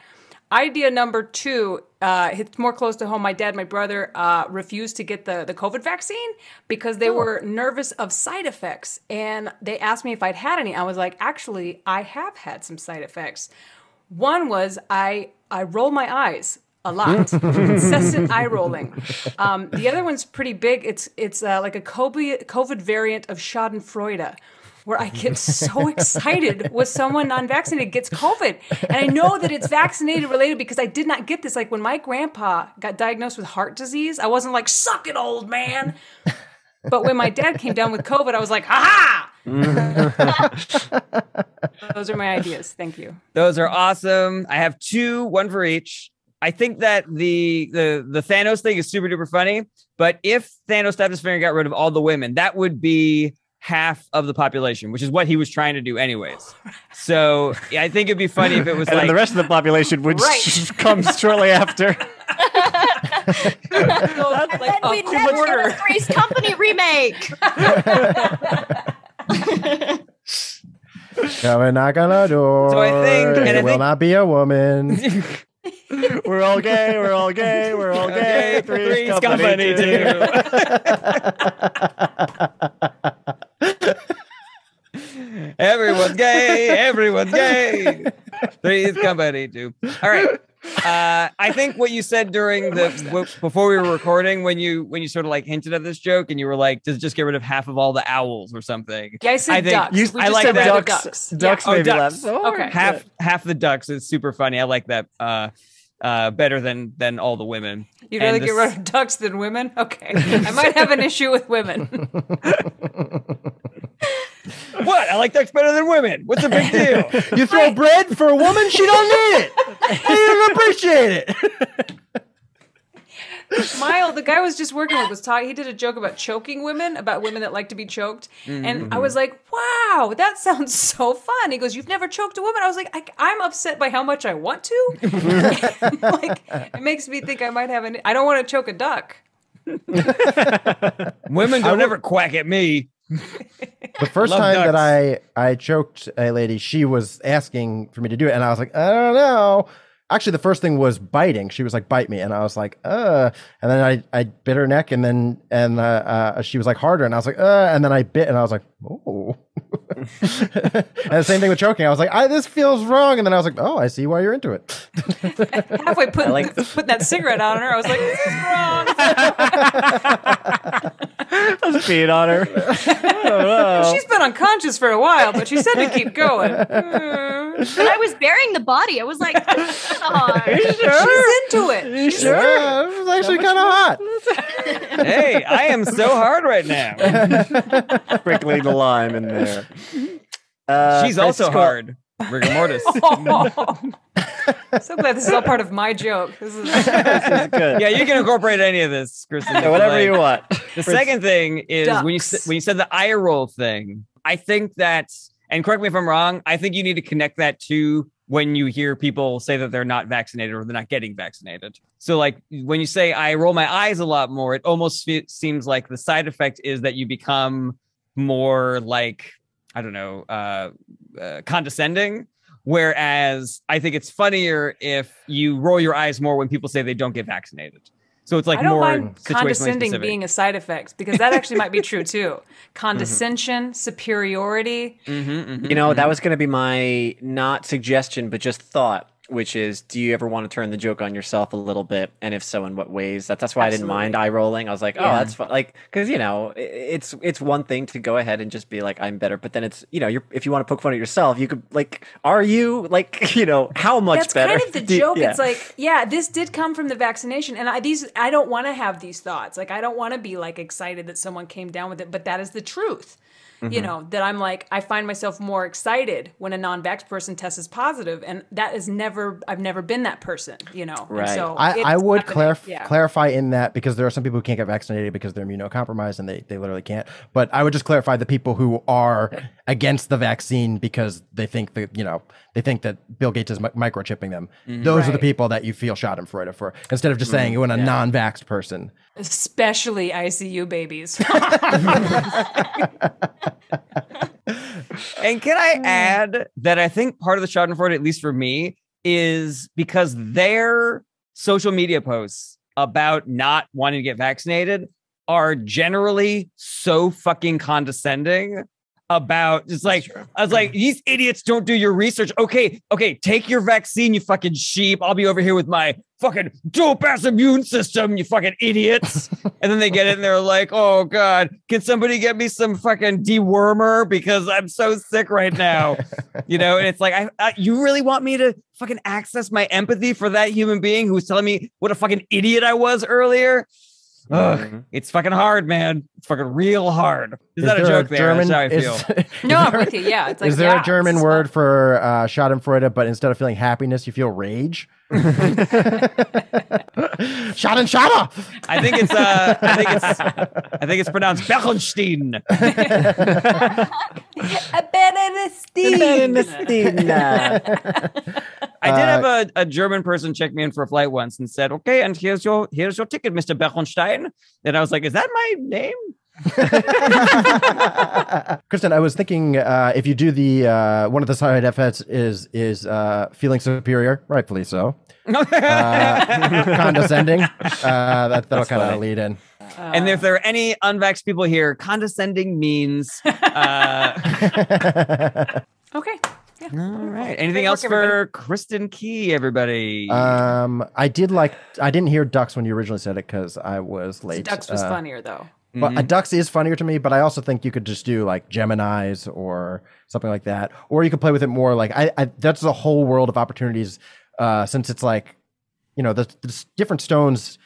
Idea number two uh, hits more close to home. My dad, my brother uh, refused to get the, the COVID vaccine because they were nervous of side effects. And they asked me if I'd had any. I was like, actually, I have had some side effects. One was I I roll my eyes a lot, [LAUGHS] incessant eye rolling. Um, the other one's pretty big. It's it's uh, like a COVID variant of Schadenfreude, where I get [LAUGHS] so excited when someone non-vaccinated gets COVID, and I know that it's vaccinated related because I did not get this. Like when my grandpa got diagnosed with heart disease, I wasn't like "suck it, old man." But when my dad came down with COVID, I was like, "Ha ha!" [LAUGHS] Those are my ideas. Thank you. Those are awesome. I have two, one for each. I think that the the the Thanos thing is super duper funny, but if Thanos snapped his finger and got rid of all the women, that would be half of the population, which is what he was trying to do anyways. [LAUGHS] So yeah, I think it'd be funny if it [LAUGHS] was and like the rest of the population would Right. [LAUGHS] s- come shortly after. like then a we never get a Three's Company remake. Come and knock on our door. So I think- and it I will think- not be a woman. we're all gay. We're all gay. We're all gay. Okay, Three's, Three's company, Company too. Everyone's gay, everyone's gay. Three's company too. All right. Uh, I think what you said during the w- before we were recording, when you when you sort of like hinted at this joke, and you were like, "Does just get rid of half of all the owls or something?" Yeah, I said I think ducks. You, I like said that. ducks. ducks. Ducks Yeah. Oh, maybe ducks. left. Okay. half half the ducks is super funny. I like that uh, uh, better than than all the women. You'd And rather the get rid of ducks than women? Okay. I might have an issue with women. [LAUGHS] What? I like ducks better than women. What's the big deal? You throw bread for a woman, she don't need it. [LAUGHS] She don't appreciate it. [LAUGHS] Mile, the guy I was just working with was talking. He did a joke about choking women, about women that like to be choked, mm-hmm. and I was like, "Wow, that sounds so fun." He goes, "You've never choked a woman?" I was like, I, "I'm upset by how much I want to." [LAUGHS] [LAUGHS] like, it makes me think I might have an. I don't want to choke a duck. [LAUGHS] women don't ever quack at me. The first Love time that. I I choked a lady, she was asking for me to do it, and I was like, I don't know. Actually, the first thing was biting. She was like, "Bite me," and I was like, "Uh." And then I I bit her neck, and then and uh, uh, she was like harder, and I was like, "Uh." And then I bit, and I was like, "Oh." [LAUGHS] and the same thing with choking. I was like, "I this feels wrong," and then I was like, "Oh, I see why you're into it." [LAUGHS] Halfway putting like- putting that cigarette on her, I was like, "This is wrong." [LAUGHS] [LAUGHS] Let's beat on her. Oh, [LAUGHS] She's been unconscious for a while, but she said to keep going. When I was burying the body, I was like, oh, [LAUGHS] She's into it. She's Yeah, it was actually kind of hot. Hey, I am so hard right now. sprinkling the lime in there. Uh, She's also Francisco- hard. Rigor mortis. [LAUGHS] [LAUGHS] so glad this is all part of my joke. This is This is good. Yeah, you can incorporate any of this, Kristin. Yeah, whatever like. you want. The second thing is when you when you said the eye roll thing. I think that's and correct me if I'm wrong. I think you need to connect that to when you hear people say that they're not vaccinated or they're not getting vaccinated. So like when you say I roll my eyes a lot more, it almost fe- seems like the side effect is that you become more like I don't know uh, uh, condescending. Whereas I think it's funnier if you roll your eyes more when people say they don't get vaccinated. So it's like I don't more mind condescending specific. being a side effect because that actually might be true [LAUGHS] too. Condescension, superiority. Mm-hmm, You know, that was going to be my not suggestion, but just thought, which is, do you ever want to turn the joke on yourself a little bit, and if so, in what ways? That, that's why I didn't mind eye rolling. I was like, oh, Yeah. that's fun. like because you know, it's it's one thing to go ahead and just be like, I'm better, but then it's you know, you're if you want to poke fun at yourself, you could like, are you like [LAUGHS] you know how much That's better? kind of the [LAUGHS] Do joke. yeah. It's like, yeah, this did come from the vaccination, and I these I don't want to have these thoughts. Like, I don't want to be like excited that someone came down with it, but that is the truth. You Mm-hmm. Mhm. know that I'm like I find myself more excited when a non-vax person tests as positive, and that is never I've never been that person. You know, And so I, I would clarif- Yeah. clarify in that because there are some people who can't get vaccinated because they're immunocompromised and they, they literally can't. But I would just clarify the people who are against the vaccine because they think that, you know, they think that Bill Gates is mi- microchipping them. Mhm. Those are the people that you feel shot Schadenfreude for instead of just saying Mhm. when a Yeah. non vaxxed person. especially ICU babies. [LAUGHS] [LAUGHS] And can I mm. add that I think part of the Schadenfreude, at least for me, is because their social media posts about not wanting to get vaccinated are generally so fucking condescending about just like I was like these idiots don't do your research. Okay, okay, take your vaccine, you fucking sheep. I'll be over here with my fucking dope ass immune system, you fucking idiots. [LAUGHS] and then they get it and they're like, "Oh god, can somebody get me some fucking dewormer because I'm so sick right now." [LAUGHS] you know, and it's like, I, I you really want me to fucking access my empathy for that human being who was telling me what a fucking idiot I was earlier? Ugh, mm-hmm. it's fucking hard, man. It's fucking real hard. Is, that a there joke there? That's how I is- feel. [LAUGHS] No, I'm with you. Yeah, it's like is there yeah, a German word for uh, Schadenfreude, but instead of feeling happiness, you feel rage? [LAUGHS] [LAUGHS] Schadenschade! I think it's uh I think it's I think it's pronounced Beckenstein. I did have a, a German person check me in for a flight once and said, "Okay, and here's your here's your ticket, Mr. Beckenstein." And I was like, "Is that my name?" [LAUGHS] Kristin, I was thinking uh, if you do the uh, one of the side effects is is uh, feeling superior, rightfully so. [LAUGHS] Uh, condescending. Uh, that, that'll That's kind of funny. lead in. and if there are any unvaxxed people here, condescending means. Uh, [LAUGHS] Okay. all right. Anything Great else work, for Kristin Key, everybody? Um, I did like. I didn't hear ducks when you originally said it because I was late. Ducks was Uh, funnier though. But Mm-hmm. uh, ducks is funnier to me, but I also think you could just do like Gemini's or something like that, or you could play with it more. Like I, I that's a whole world of opportunities. Uh, since it's like, you know, the, the different stones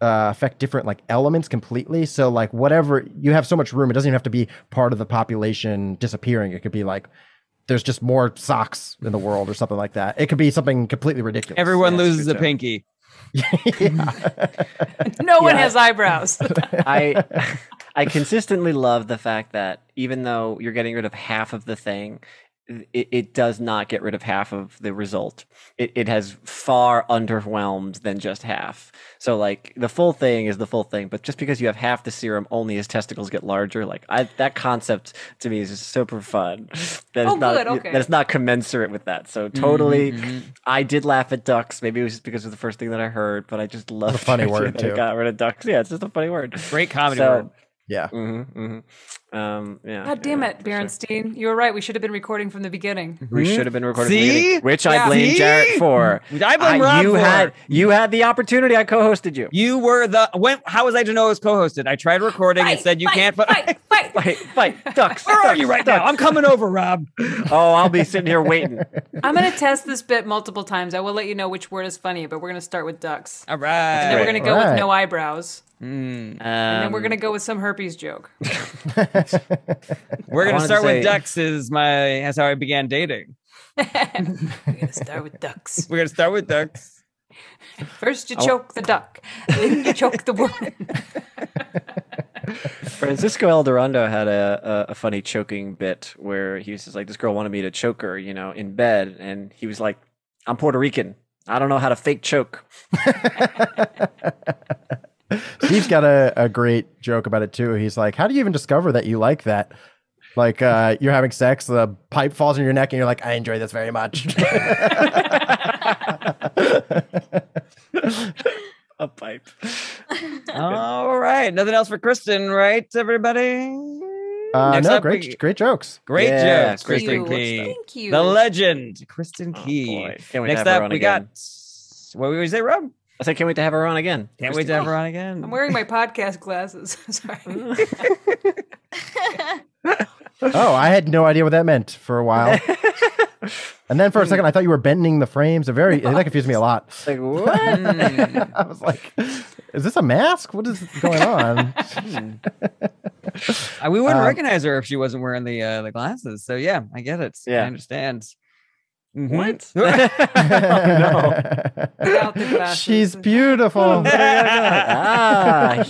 uh, affect different like elements completely. So like whatever you have so much room, it doesn't even have to be part of the population disappearing. It could be like there's just more socks in the world or something like that. It could be something completely ridiculous. Everyone Yeah, loses a too. pinky. [LAUGHS] No one has eyebrows. [LAUGHS] I I consistently love the fact that even though you're getting rid of half of the thing, it, it does not get rid of half of the result. It it has far underwhelmed than just half. So like the full thing is the full thing, but just because you have half the serum, only his testicles get larger. Like I that concept to me is just super fun. [LAUGHS] That Oh, not good, okay. that it's not commensurate with that. So totally, mhm. I did laugh at ducks. Maybe it was just because of the first thing that I heard, but I just love a [LAUGHS] funny the idea word, that it too. Got rid of ducks. Yeah, it's just a funny word. Great comedy So- word. [LAUGHS] Yeah. Mm-hmm, mm-hmm. Um, yeah. God damn yeah, it, for sure. Berenstein. You were right. We should have been recording from the beginning. We should have been recording, from the See? beginning, which I blame See? Jarret for. I blame Rob You for. had you had the opportunity. I co-hosted you. You were the when? How was I to know it was co-hosted? I tried recording. it Fight, said you fight, can't. fight, [LAUGHS] fight. Fight, fight, ducks. Where are you right ducks. now? I'm coming over, Rob. [LAUGHS] Oh, I'll be sitting here waiting. [LAUGHS] I'm gonna test this bit multiple times. I will let you know which word is funny, but we're gonna start with ducks. All right. And then we're gonna go Alright. with no eyebrows. Mm. And then we're Um, gonna go with some herpes joke. [LAUGHS] We're gonna wanted to start say- with ducks. Is my that's how I began dating. [LAUGHS] We're gonna start with ducks. We're gonna start with ducks. First you Oh. choke the duck, then you choke the woman. [LAUGHS] Francisco Eldorado had a, a, a funny choking bit where he was just like, this girl wanted me to choke her, you know, in bed. And he was like, I'm Puerto Rican. I don't know how to fake choke. Steve's got a, a great joke about it too. He's like, How do you even discover that you like that? Like uh, you're having sex, the pipe falls in your neck, and you're like, I enjoy this very much. [LAUGHS] a pipe. [LAUGHS] All right. Nothing else for Kristin, right, everybody? Uh, Next no, up, great, we- great jokes. Great Yeah, jokes, great Kristin jokes. Key. Thank you. The legend, Kristin Oh, Key. boy. Can't wait to Next up, we again. got. What did we say, Rob? I said, can't wait to have her on again. Can't wait to have her on [LAUGHS] again. I'm wearing my podcast glasses. [LAUGHS] Sorry. [LAUGHS] Oh, I had no idea what that meant for a while. and then for a second, I thought you were bending the frames. A very that confused me a lot. Like what? I was like, "Is this a mask? What is going on?" Uh, we wouldn't Um, recognize her if she wasn't wearing the uh, the glasses. So yeah, I get it. I Yeah. understand. Mhm. What? [LAUGHS] Without the glasses. She's beautiful. [LAUGHS] ah,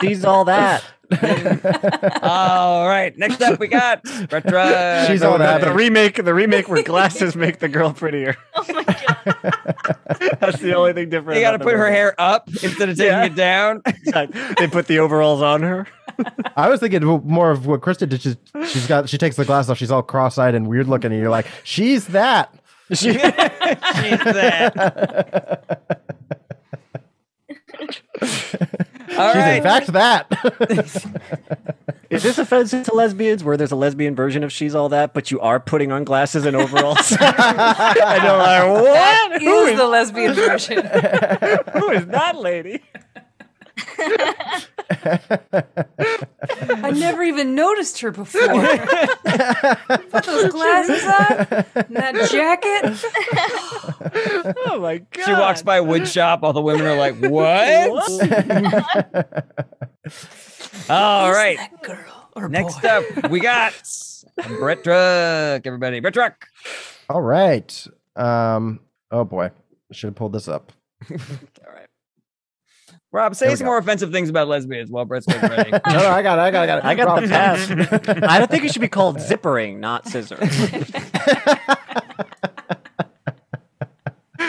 she's all that. [LAUGHS] [LAUGHS] All right. Next up, we got Retra. [LAUGHS] She's The- all that. The remake, the remake where glasses make the girl prettier. [LAUGHS] Oh my god. That's the only thing different. They got to put her hair up instead of taking Yeah. it down. they put the overalls on her. I was thinking more of what Krista did. She's, she's got she takes the glasses off. She's all cross-eyed and weird looking, and you're like, "She's that." She's that. All She's right. in fact that. [LAUGHS] Is this offensive to lesbians where there's a lesbian version of She's All That, but you are putting on glasses and overalls? I don't know, like, [LAUGHS] That what? is the lesbian version. [LAUGHS] Who is that lady? I never even noticed her before. [LAUGHS] Put those glasses on, and that jacket. Oh my god! She walks by a wood shop. All the women are like, "What?" [LAUGHS] All right. That girl or Next boy. up, we got [LAUGHS] Brett Druck. Everybody, Brett Druck. all right. Um. Oh boy, I should have pulled this up. All right. Rob, say some go. more offensive things about lesbians while Brett's getting ready. [LAUGHS] No, no, I got it. I got it. I got it. I got Rob, the pass. I don't think it should be called zippering, not scissor. [LAUGHS]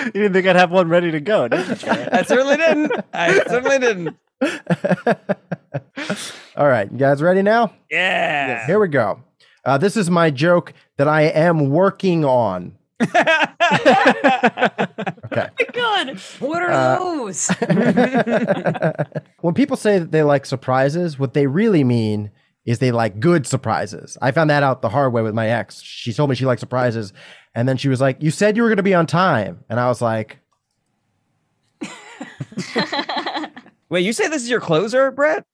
You didn't think I'd have one ready to go, did you? Jarret? I certainly didn't. I certainly didn't. [LAUGHS] All right, you guys ready now? Yeah. Here we go. Uh, this is my joke that I am working on. Okay. [LAUGHS] God. What are Uh, those? [LAUGHS] when people say that they like surprises, what they really mean is they like good surprises. I found that out the hard way with my ex. She told me she liked surprises, and then she was like, "You said you were going to be on time," and I was like, Wait, you say this is your closer, Brett?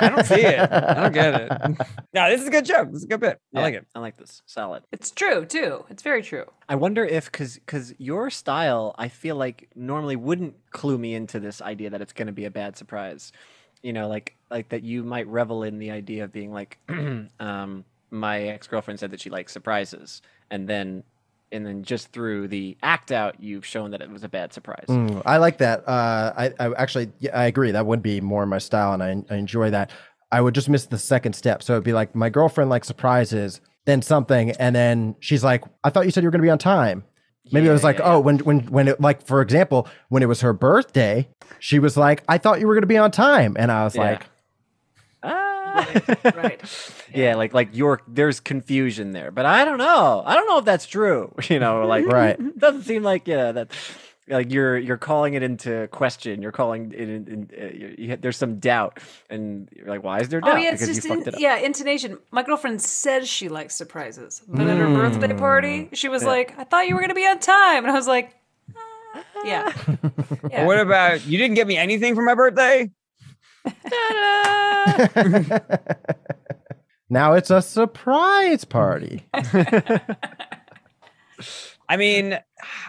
I don't see it. I don't get it. [LAUGHS] No, this is a good joke. This is a good bit. I like it. I like this. Solid. It's true too. It's very true. I wonder if because because your style, I feel like normally wouldn't clue me into this idea that it's going to be a bad surprise. You know, like like that you might revel in the idea of being like, [CLEARS THROAT] um, my ex girlfriend said that she likes surprises, and then and then just through the act out, you've shown that it was a bad surprise. Mm, I like that. Uh, I, I actually, yeah, I agree. That would be more my style, and I, I enjoy that. I would just miss the second step. So it'd be like my girlfriend likes surprises, then something, and then she's like, "I thought you said you were going to be on time." Maybe it was like, yeah, oh, when when when it like for example, when it was her birthday, she was like, "I thought you were going to be on time," and I was Yeah. like, Right. [LAUGHS] yeah, like like your there's confusion there, but I don't know. I don't know if that's true. [LAUGHS] You know, like Right. [LAUGHS] doesn't seem like yeah that like you're you're calling it into question. You're calling it in, in, uh, you, you, there's some doubt, and you're like, why is there doubt? Oh yeah, it's because just you fucked in, it up. yeah, intonation. My girlfriend says she likes surprises, but at her Mm. birthday party, she was like, "I thought you were gonna be on time," and I was like, "Uh, "Yeah." yeah. What about you didn't get me anything for my birthday? [LAUGHS] now it's a surprise party. [LAUGHS] I mean,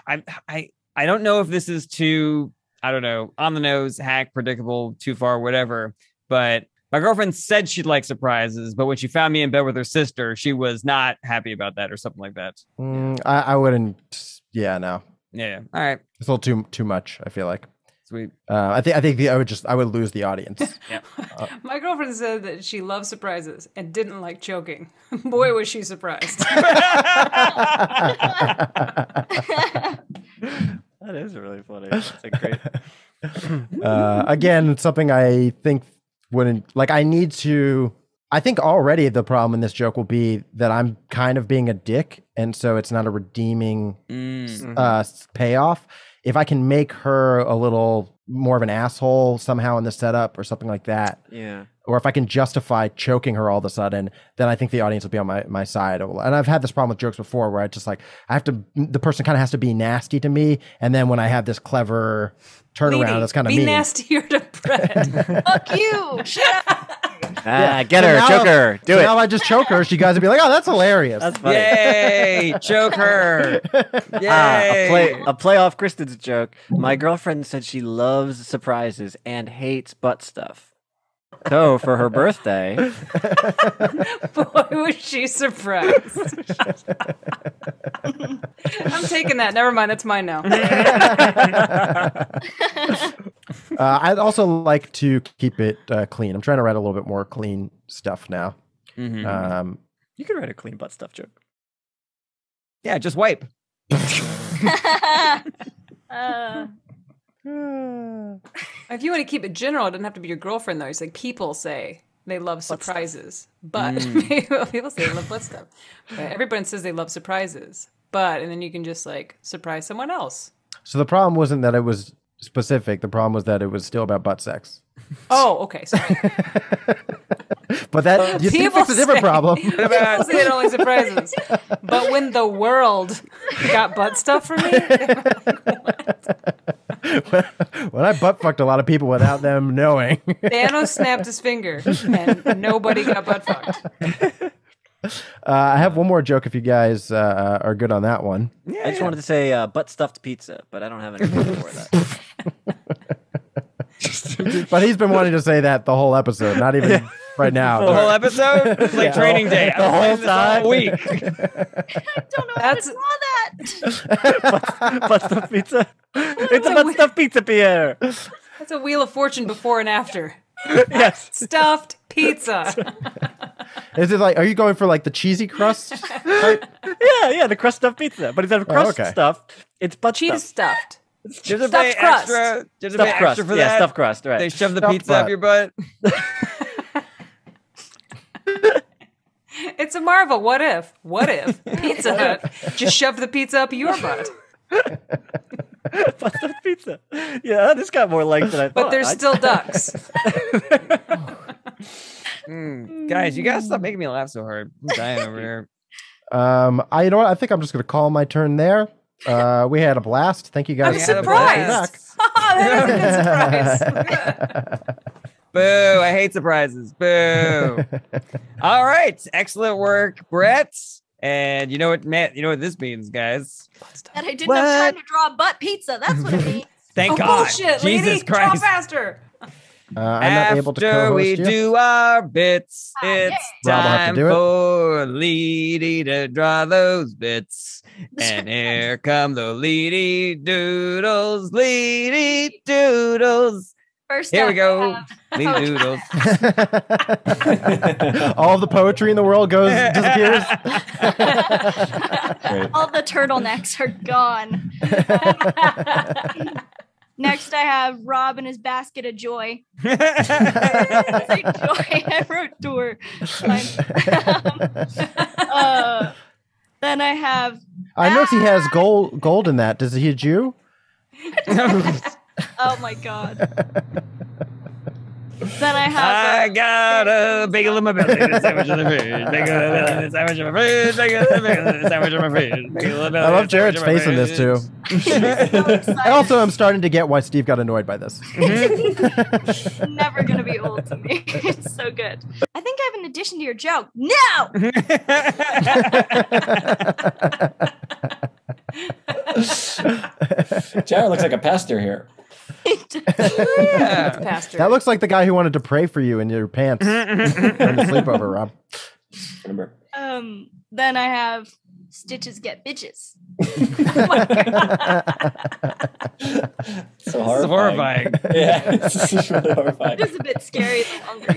I I I don't know if this is too I don't know on the nose, hack, predictable, too far, whatever. But my girlfriend said she'd like surprises, but when she found me in bed with her sister, she was not happy about that or something like that. Mm, I, I wouldn't. Yeah, no, Yeah. yeah. All right. it's a little too too much. I feel like. Sweet. Uh, I think I think the, I would just I would lose the audience. [LAUGHS] My girlfriend said that she loved surprises and didn't like choking. [LAUGHS] Boy, was she surprised. [LAUGHS] That is really funny. That's a great. uh, again, something I think wouldn't like. I need to. I think already the problem in this joke will be that I'm kind of being a dick, and so it's not a redeeming Mm. uh, payoff. If I can make her a little more of an asshole somehow in the setup or something like that, Yeah. or if I can justify choking her all of a sudden, then I think the audience will be on my, my side. And I've had this problem with jokes before where I just like, I have to, the person kind of has to be nasty to me. And then when I have this clever turnaround, Leading, that's kind of be mean. nastier to Brett. Fuck you. Shut up. [LAUGHS] Ah, get So her, now- choke her, do so it. Now I just choke her. She guys would be like, oh, that's hilarious. That's funny. Yay! [LAUGHS] Choke her. Yay! [LAUGHS] Ah, a play a play off Kristin's joke. My girlfriend said she loves surprises and hates butt stuff. So for her birthday, [LAUGHS] Boy, was she surprised. [LAUGHS] I'm taking that. Never mind. That's mine now. [LAUGHS] Uh, I'd also like to keep it uh, clean. I'm trying to write a little bit more clean stuff now. Mhm. Um, you could write a clean butt stuff joke. yeah, just wipe. Uh, Hmm. If you want to keep it general, it doesn't have to be your girlfriend though. It's like people say they love surprises, but hmm. [LAUGHS] people say they love butt stuff. But everyone says they love surprises, but and then you can just like surprise someone else. so the problem wasn't that it was specific. The problem was that it was still about butt sex. Oh, okay. Sorry. [LAUGHS] But that you see, it's a different problem. [LAUGHS] People say they don't surprises, but when the world got butt stuff for me, [LAUGHS] when I butt fucked a lot of people without them knowing. Thanos snapped his finger and nobody got butt fucked. Uh, I have one more joke if you guys uh, are good on that one. I just wanted to say uh, butt stuffed pizza, but I don't have anything for that. [LAUGHS] [LAUGHS] [LAUGHS] But he's been wanting to say that the whole episode, not even right now. The whole episode? It's like Yeah. training day. The whole week. I've planned this all time. week. [LAUGHS] don't know That's- how to draw that. butt stuffed pizza. It's a butt stuffed pizza, Pierre. That's a wheel of fortune before and after. yes. Stuffed pizza. Is it like, are you going for like the cheesy crust? Yeah, yeah, the crust stuffed pizza, but instead of oh, crust okay. stuffed, it's butt Cheese stuffed. stuffed. Just to Stuffed pay crust. extra. Just to Stuffed pay crust. extra for yeah, that. stuffed crust. Right. They shove the Stuffed pizza up your butt. [LAUGHS] It's a marvel. What if? What if [LAUGHS] Pizza Hut just shoved the pizza up your butt? [LAUGHS] butt stuffed pizza. Yeah, this got more legs than I thought. But there's I- still ducks. Mm, Guys, you gotta stop making me laugh so hard. I'm dying over here. Um, I, you know what? I think I'm just going to call my turn there. Uh, we had a blast. Thank you I'm guys. had a blast. surprised. [LAUGHS] that is a good surprise. [LAUGHS] Boo! I hate surprises. Boo! [LAUGHS] All right, excellent work, Brett. And you know what, Matt? You know what this means, guys. That I didn't What? have time to draw a butt pizza. That's what it means. Thank oh, God, bullshit, Jesus lady. Draw faster. Uh, I'm not able to After co-host we you. do our bits, Ah, it's yeah. Rob to time do it. for Leedy to draw those bits. [LAUGHS] And here come the Leedy Doodles, Leedy Doodles. First Here up, we go. I [LAUGHS] Leedy Doodles. [LAUGHS] All the poetry in the world goes disappears. all the turtlenecks are gone. Next, I have Rob and his basket of joy. [LAUGHS] [LAUGHS] Joy. I wrote door. [LAUGHS] Uh, then I have. I notice he has gold gold in that. Does he a Jew? Oh my god. Then I have. I uh, got a bagel in my belly, a sandwich in the fridge, bagel in my belly, a sandwich in my fridge, bagel in my belly, a sandwich in my fridge, bagel in my I love Jarret's face in in this too. so I also am starting to get why Steve got annoyed by this. excited. [LAUGHS] Never gonna be old to me. it's so good. I think I have an addition to your joke. No. Jarret looks like a pastor here. [LAUGHS] Yeah. Pastor. That looks like the guy who wanted to pray for you in your pants [LAUGHS] during the sleepover, Rob. Remember? Um. Then I have stitches get bitches. So This is horrifying. [LAUGHS] Yeah, this is really horrifying. It's a bit scary. The longer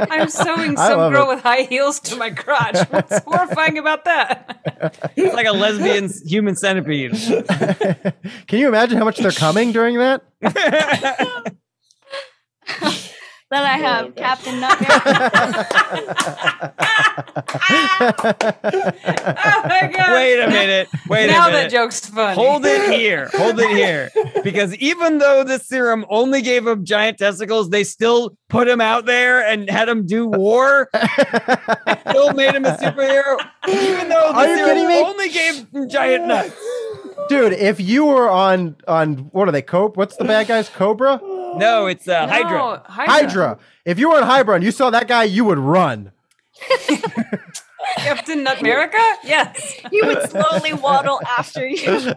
you [LAUGHS] I'm sewing some girl it. with high heels to my crotch. What's [LAUGHS] horrifying about that? It's like a lesbian human centipede. Can you imagine how much they're coming during that? Then I have Captain Nutmeg. [LAUGHS] Oh my god! Wait a minute. Wait now a minute. Now that joke's funny. Hold it here. Hold it here. Because even though the serum only gave him giant testicles, they still put him out there and had him do war. still made him a superhero. Even though the Are serum only gave him giant nuts. Dude, if you were on on what are they? Cope? What's the bad guys? Cobra? No, it's uh, No, Hydra. Hydra. Hydra. If you were on Hydra and you saw that guy, you would run. [LAUGHS] Captain Nutmerica? Yes. [LAUGHS] he would slowly waddle after you. [LAUGHS]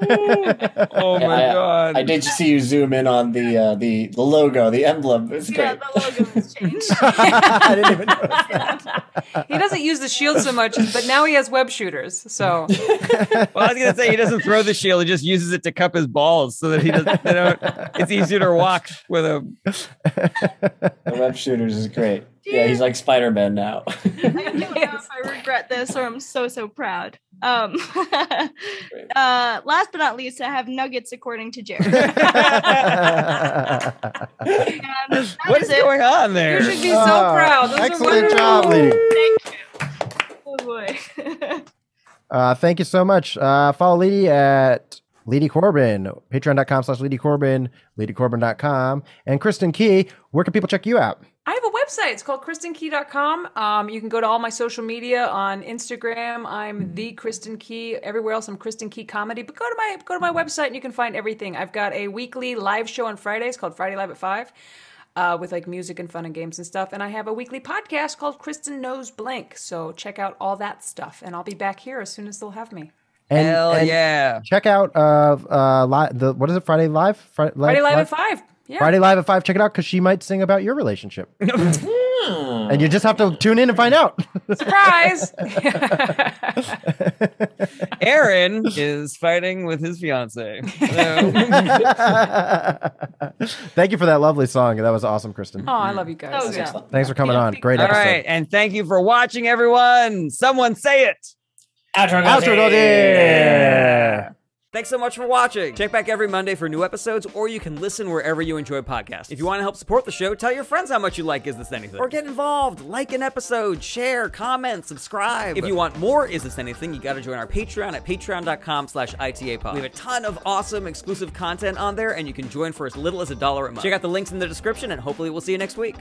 Oh Yeah, my I- god. I did see you zoom in on the uh, the the logo, the emblem. It's yeah, great. the logo has [LAUGHS] changed. I didn't even know. He doesn't use the shield so much, but now he has web shooters. So Well, I was gonna say he doesn't throw the shield; he just uses it to cup his balls so that he doesn't. They don't, it's easier to walk with him. The web shooters is great. Yeah, he's like Spider Man now. [LAUGHS] I don't know if I regret this or I'm so so proud. Um, [LAUGHS] uh, last but not least, I have nuggets according to Jarret. [LAUGHS] And that What is it. going on there? you should be so Ah, proud. Those Excellent job, lady. Thank you. Oh boy. Uh, thank you so much. Uh, follow Leedy at Leedy Corbin, patreon.com slash Lady Corbin, ladycorbin.com. And Kristin Key, where can people check you out? I have a website. It's called kristinkey.com. Um, you can go to all my social media on Instagram. I'm the Kristin Key. Everywhere else, I'm Kristin Key Comedy. But go to my go to my website and you can find everything. I've got a weekly live show on Fridays called Friday Live at Five, uh, with like music and fun and games and stuff. And I have a weekly podcast called Kristin Knows Blank. So check out all that stuff. And I'll be back here as soon as they'll have me. And, Hell and yeah! Check out uh, uh, li- the what is it? Friday Live? Friday, Friday Live at Five. Yeah. Friday Live at 5. Check it out because she might sing about your relationship. [LAUGHS] Hmm. and you just have to tune in and find out. [LAUGHS] Surprise! [LAUGHS] Aaron is fighting with his fiance. Thank you for that lovely song. That was awesome, Kristin. oh, I love you guys. That was Yeah. Thanks for coming on. Great All episode. right, and thank you for watching, everyone. Someone say it. Outro Outro Goldie. Thanks so much for watching. Check back every Monday for new episodes, or you can listen wherever you enjoy podcasts. If you want to help support the show, tell your friends how much you like Is This Anything? Or get involved, like an episode, share, comment, subscribe. If you want more Is This Anything, you gotta join our Patreon at patreon.com slash ITAPod. We have a ton of awesome exclusive content on there, and you can join for as little as a dollar a month. Check out the links in the description, and hopefully we'll see you next week.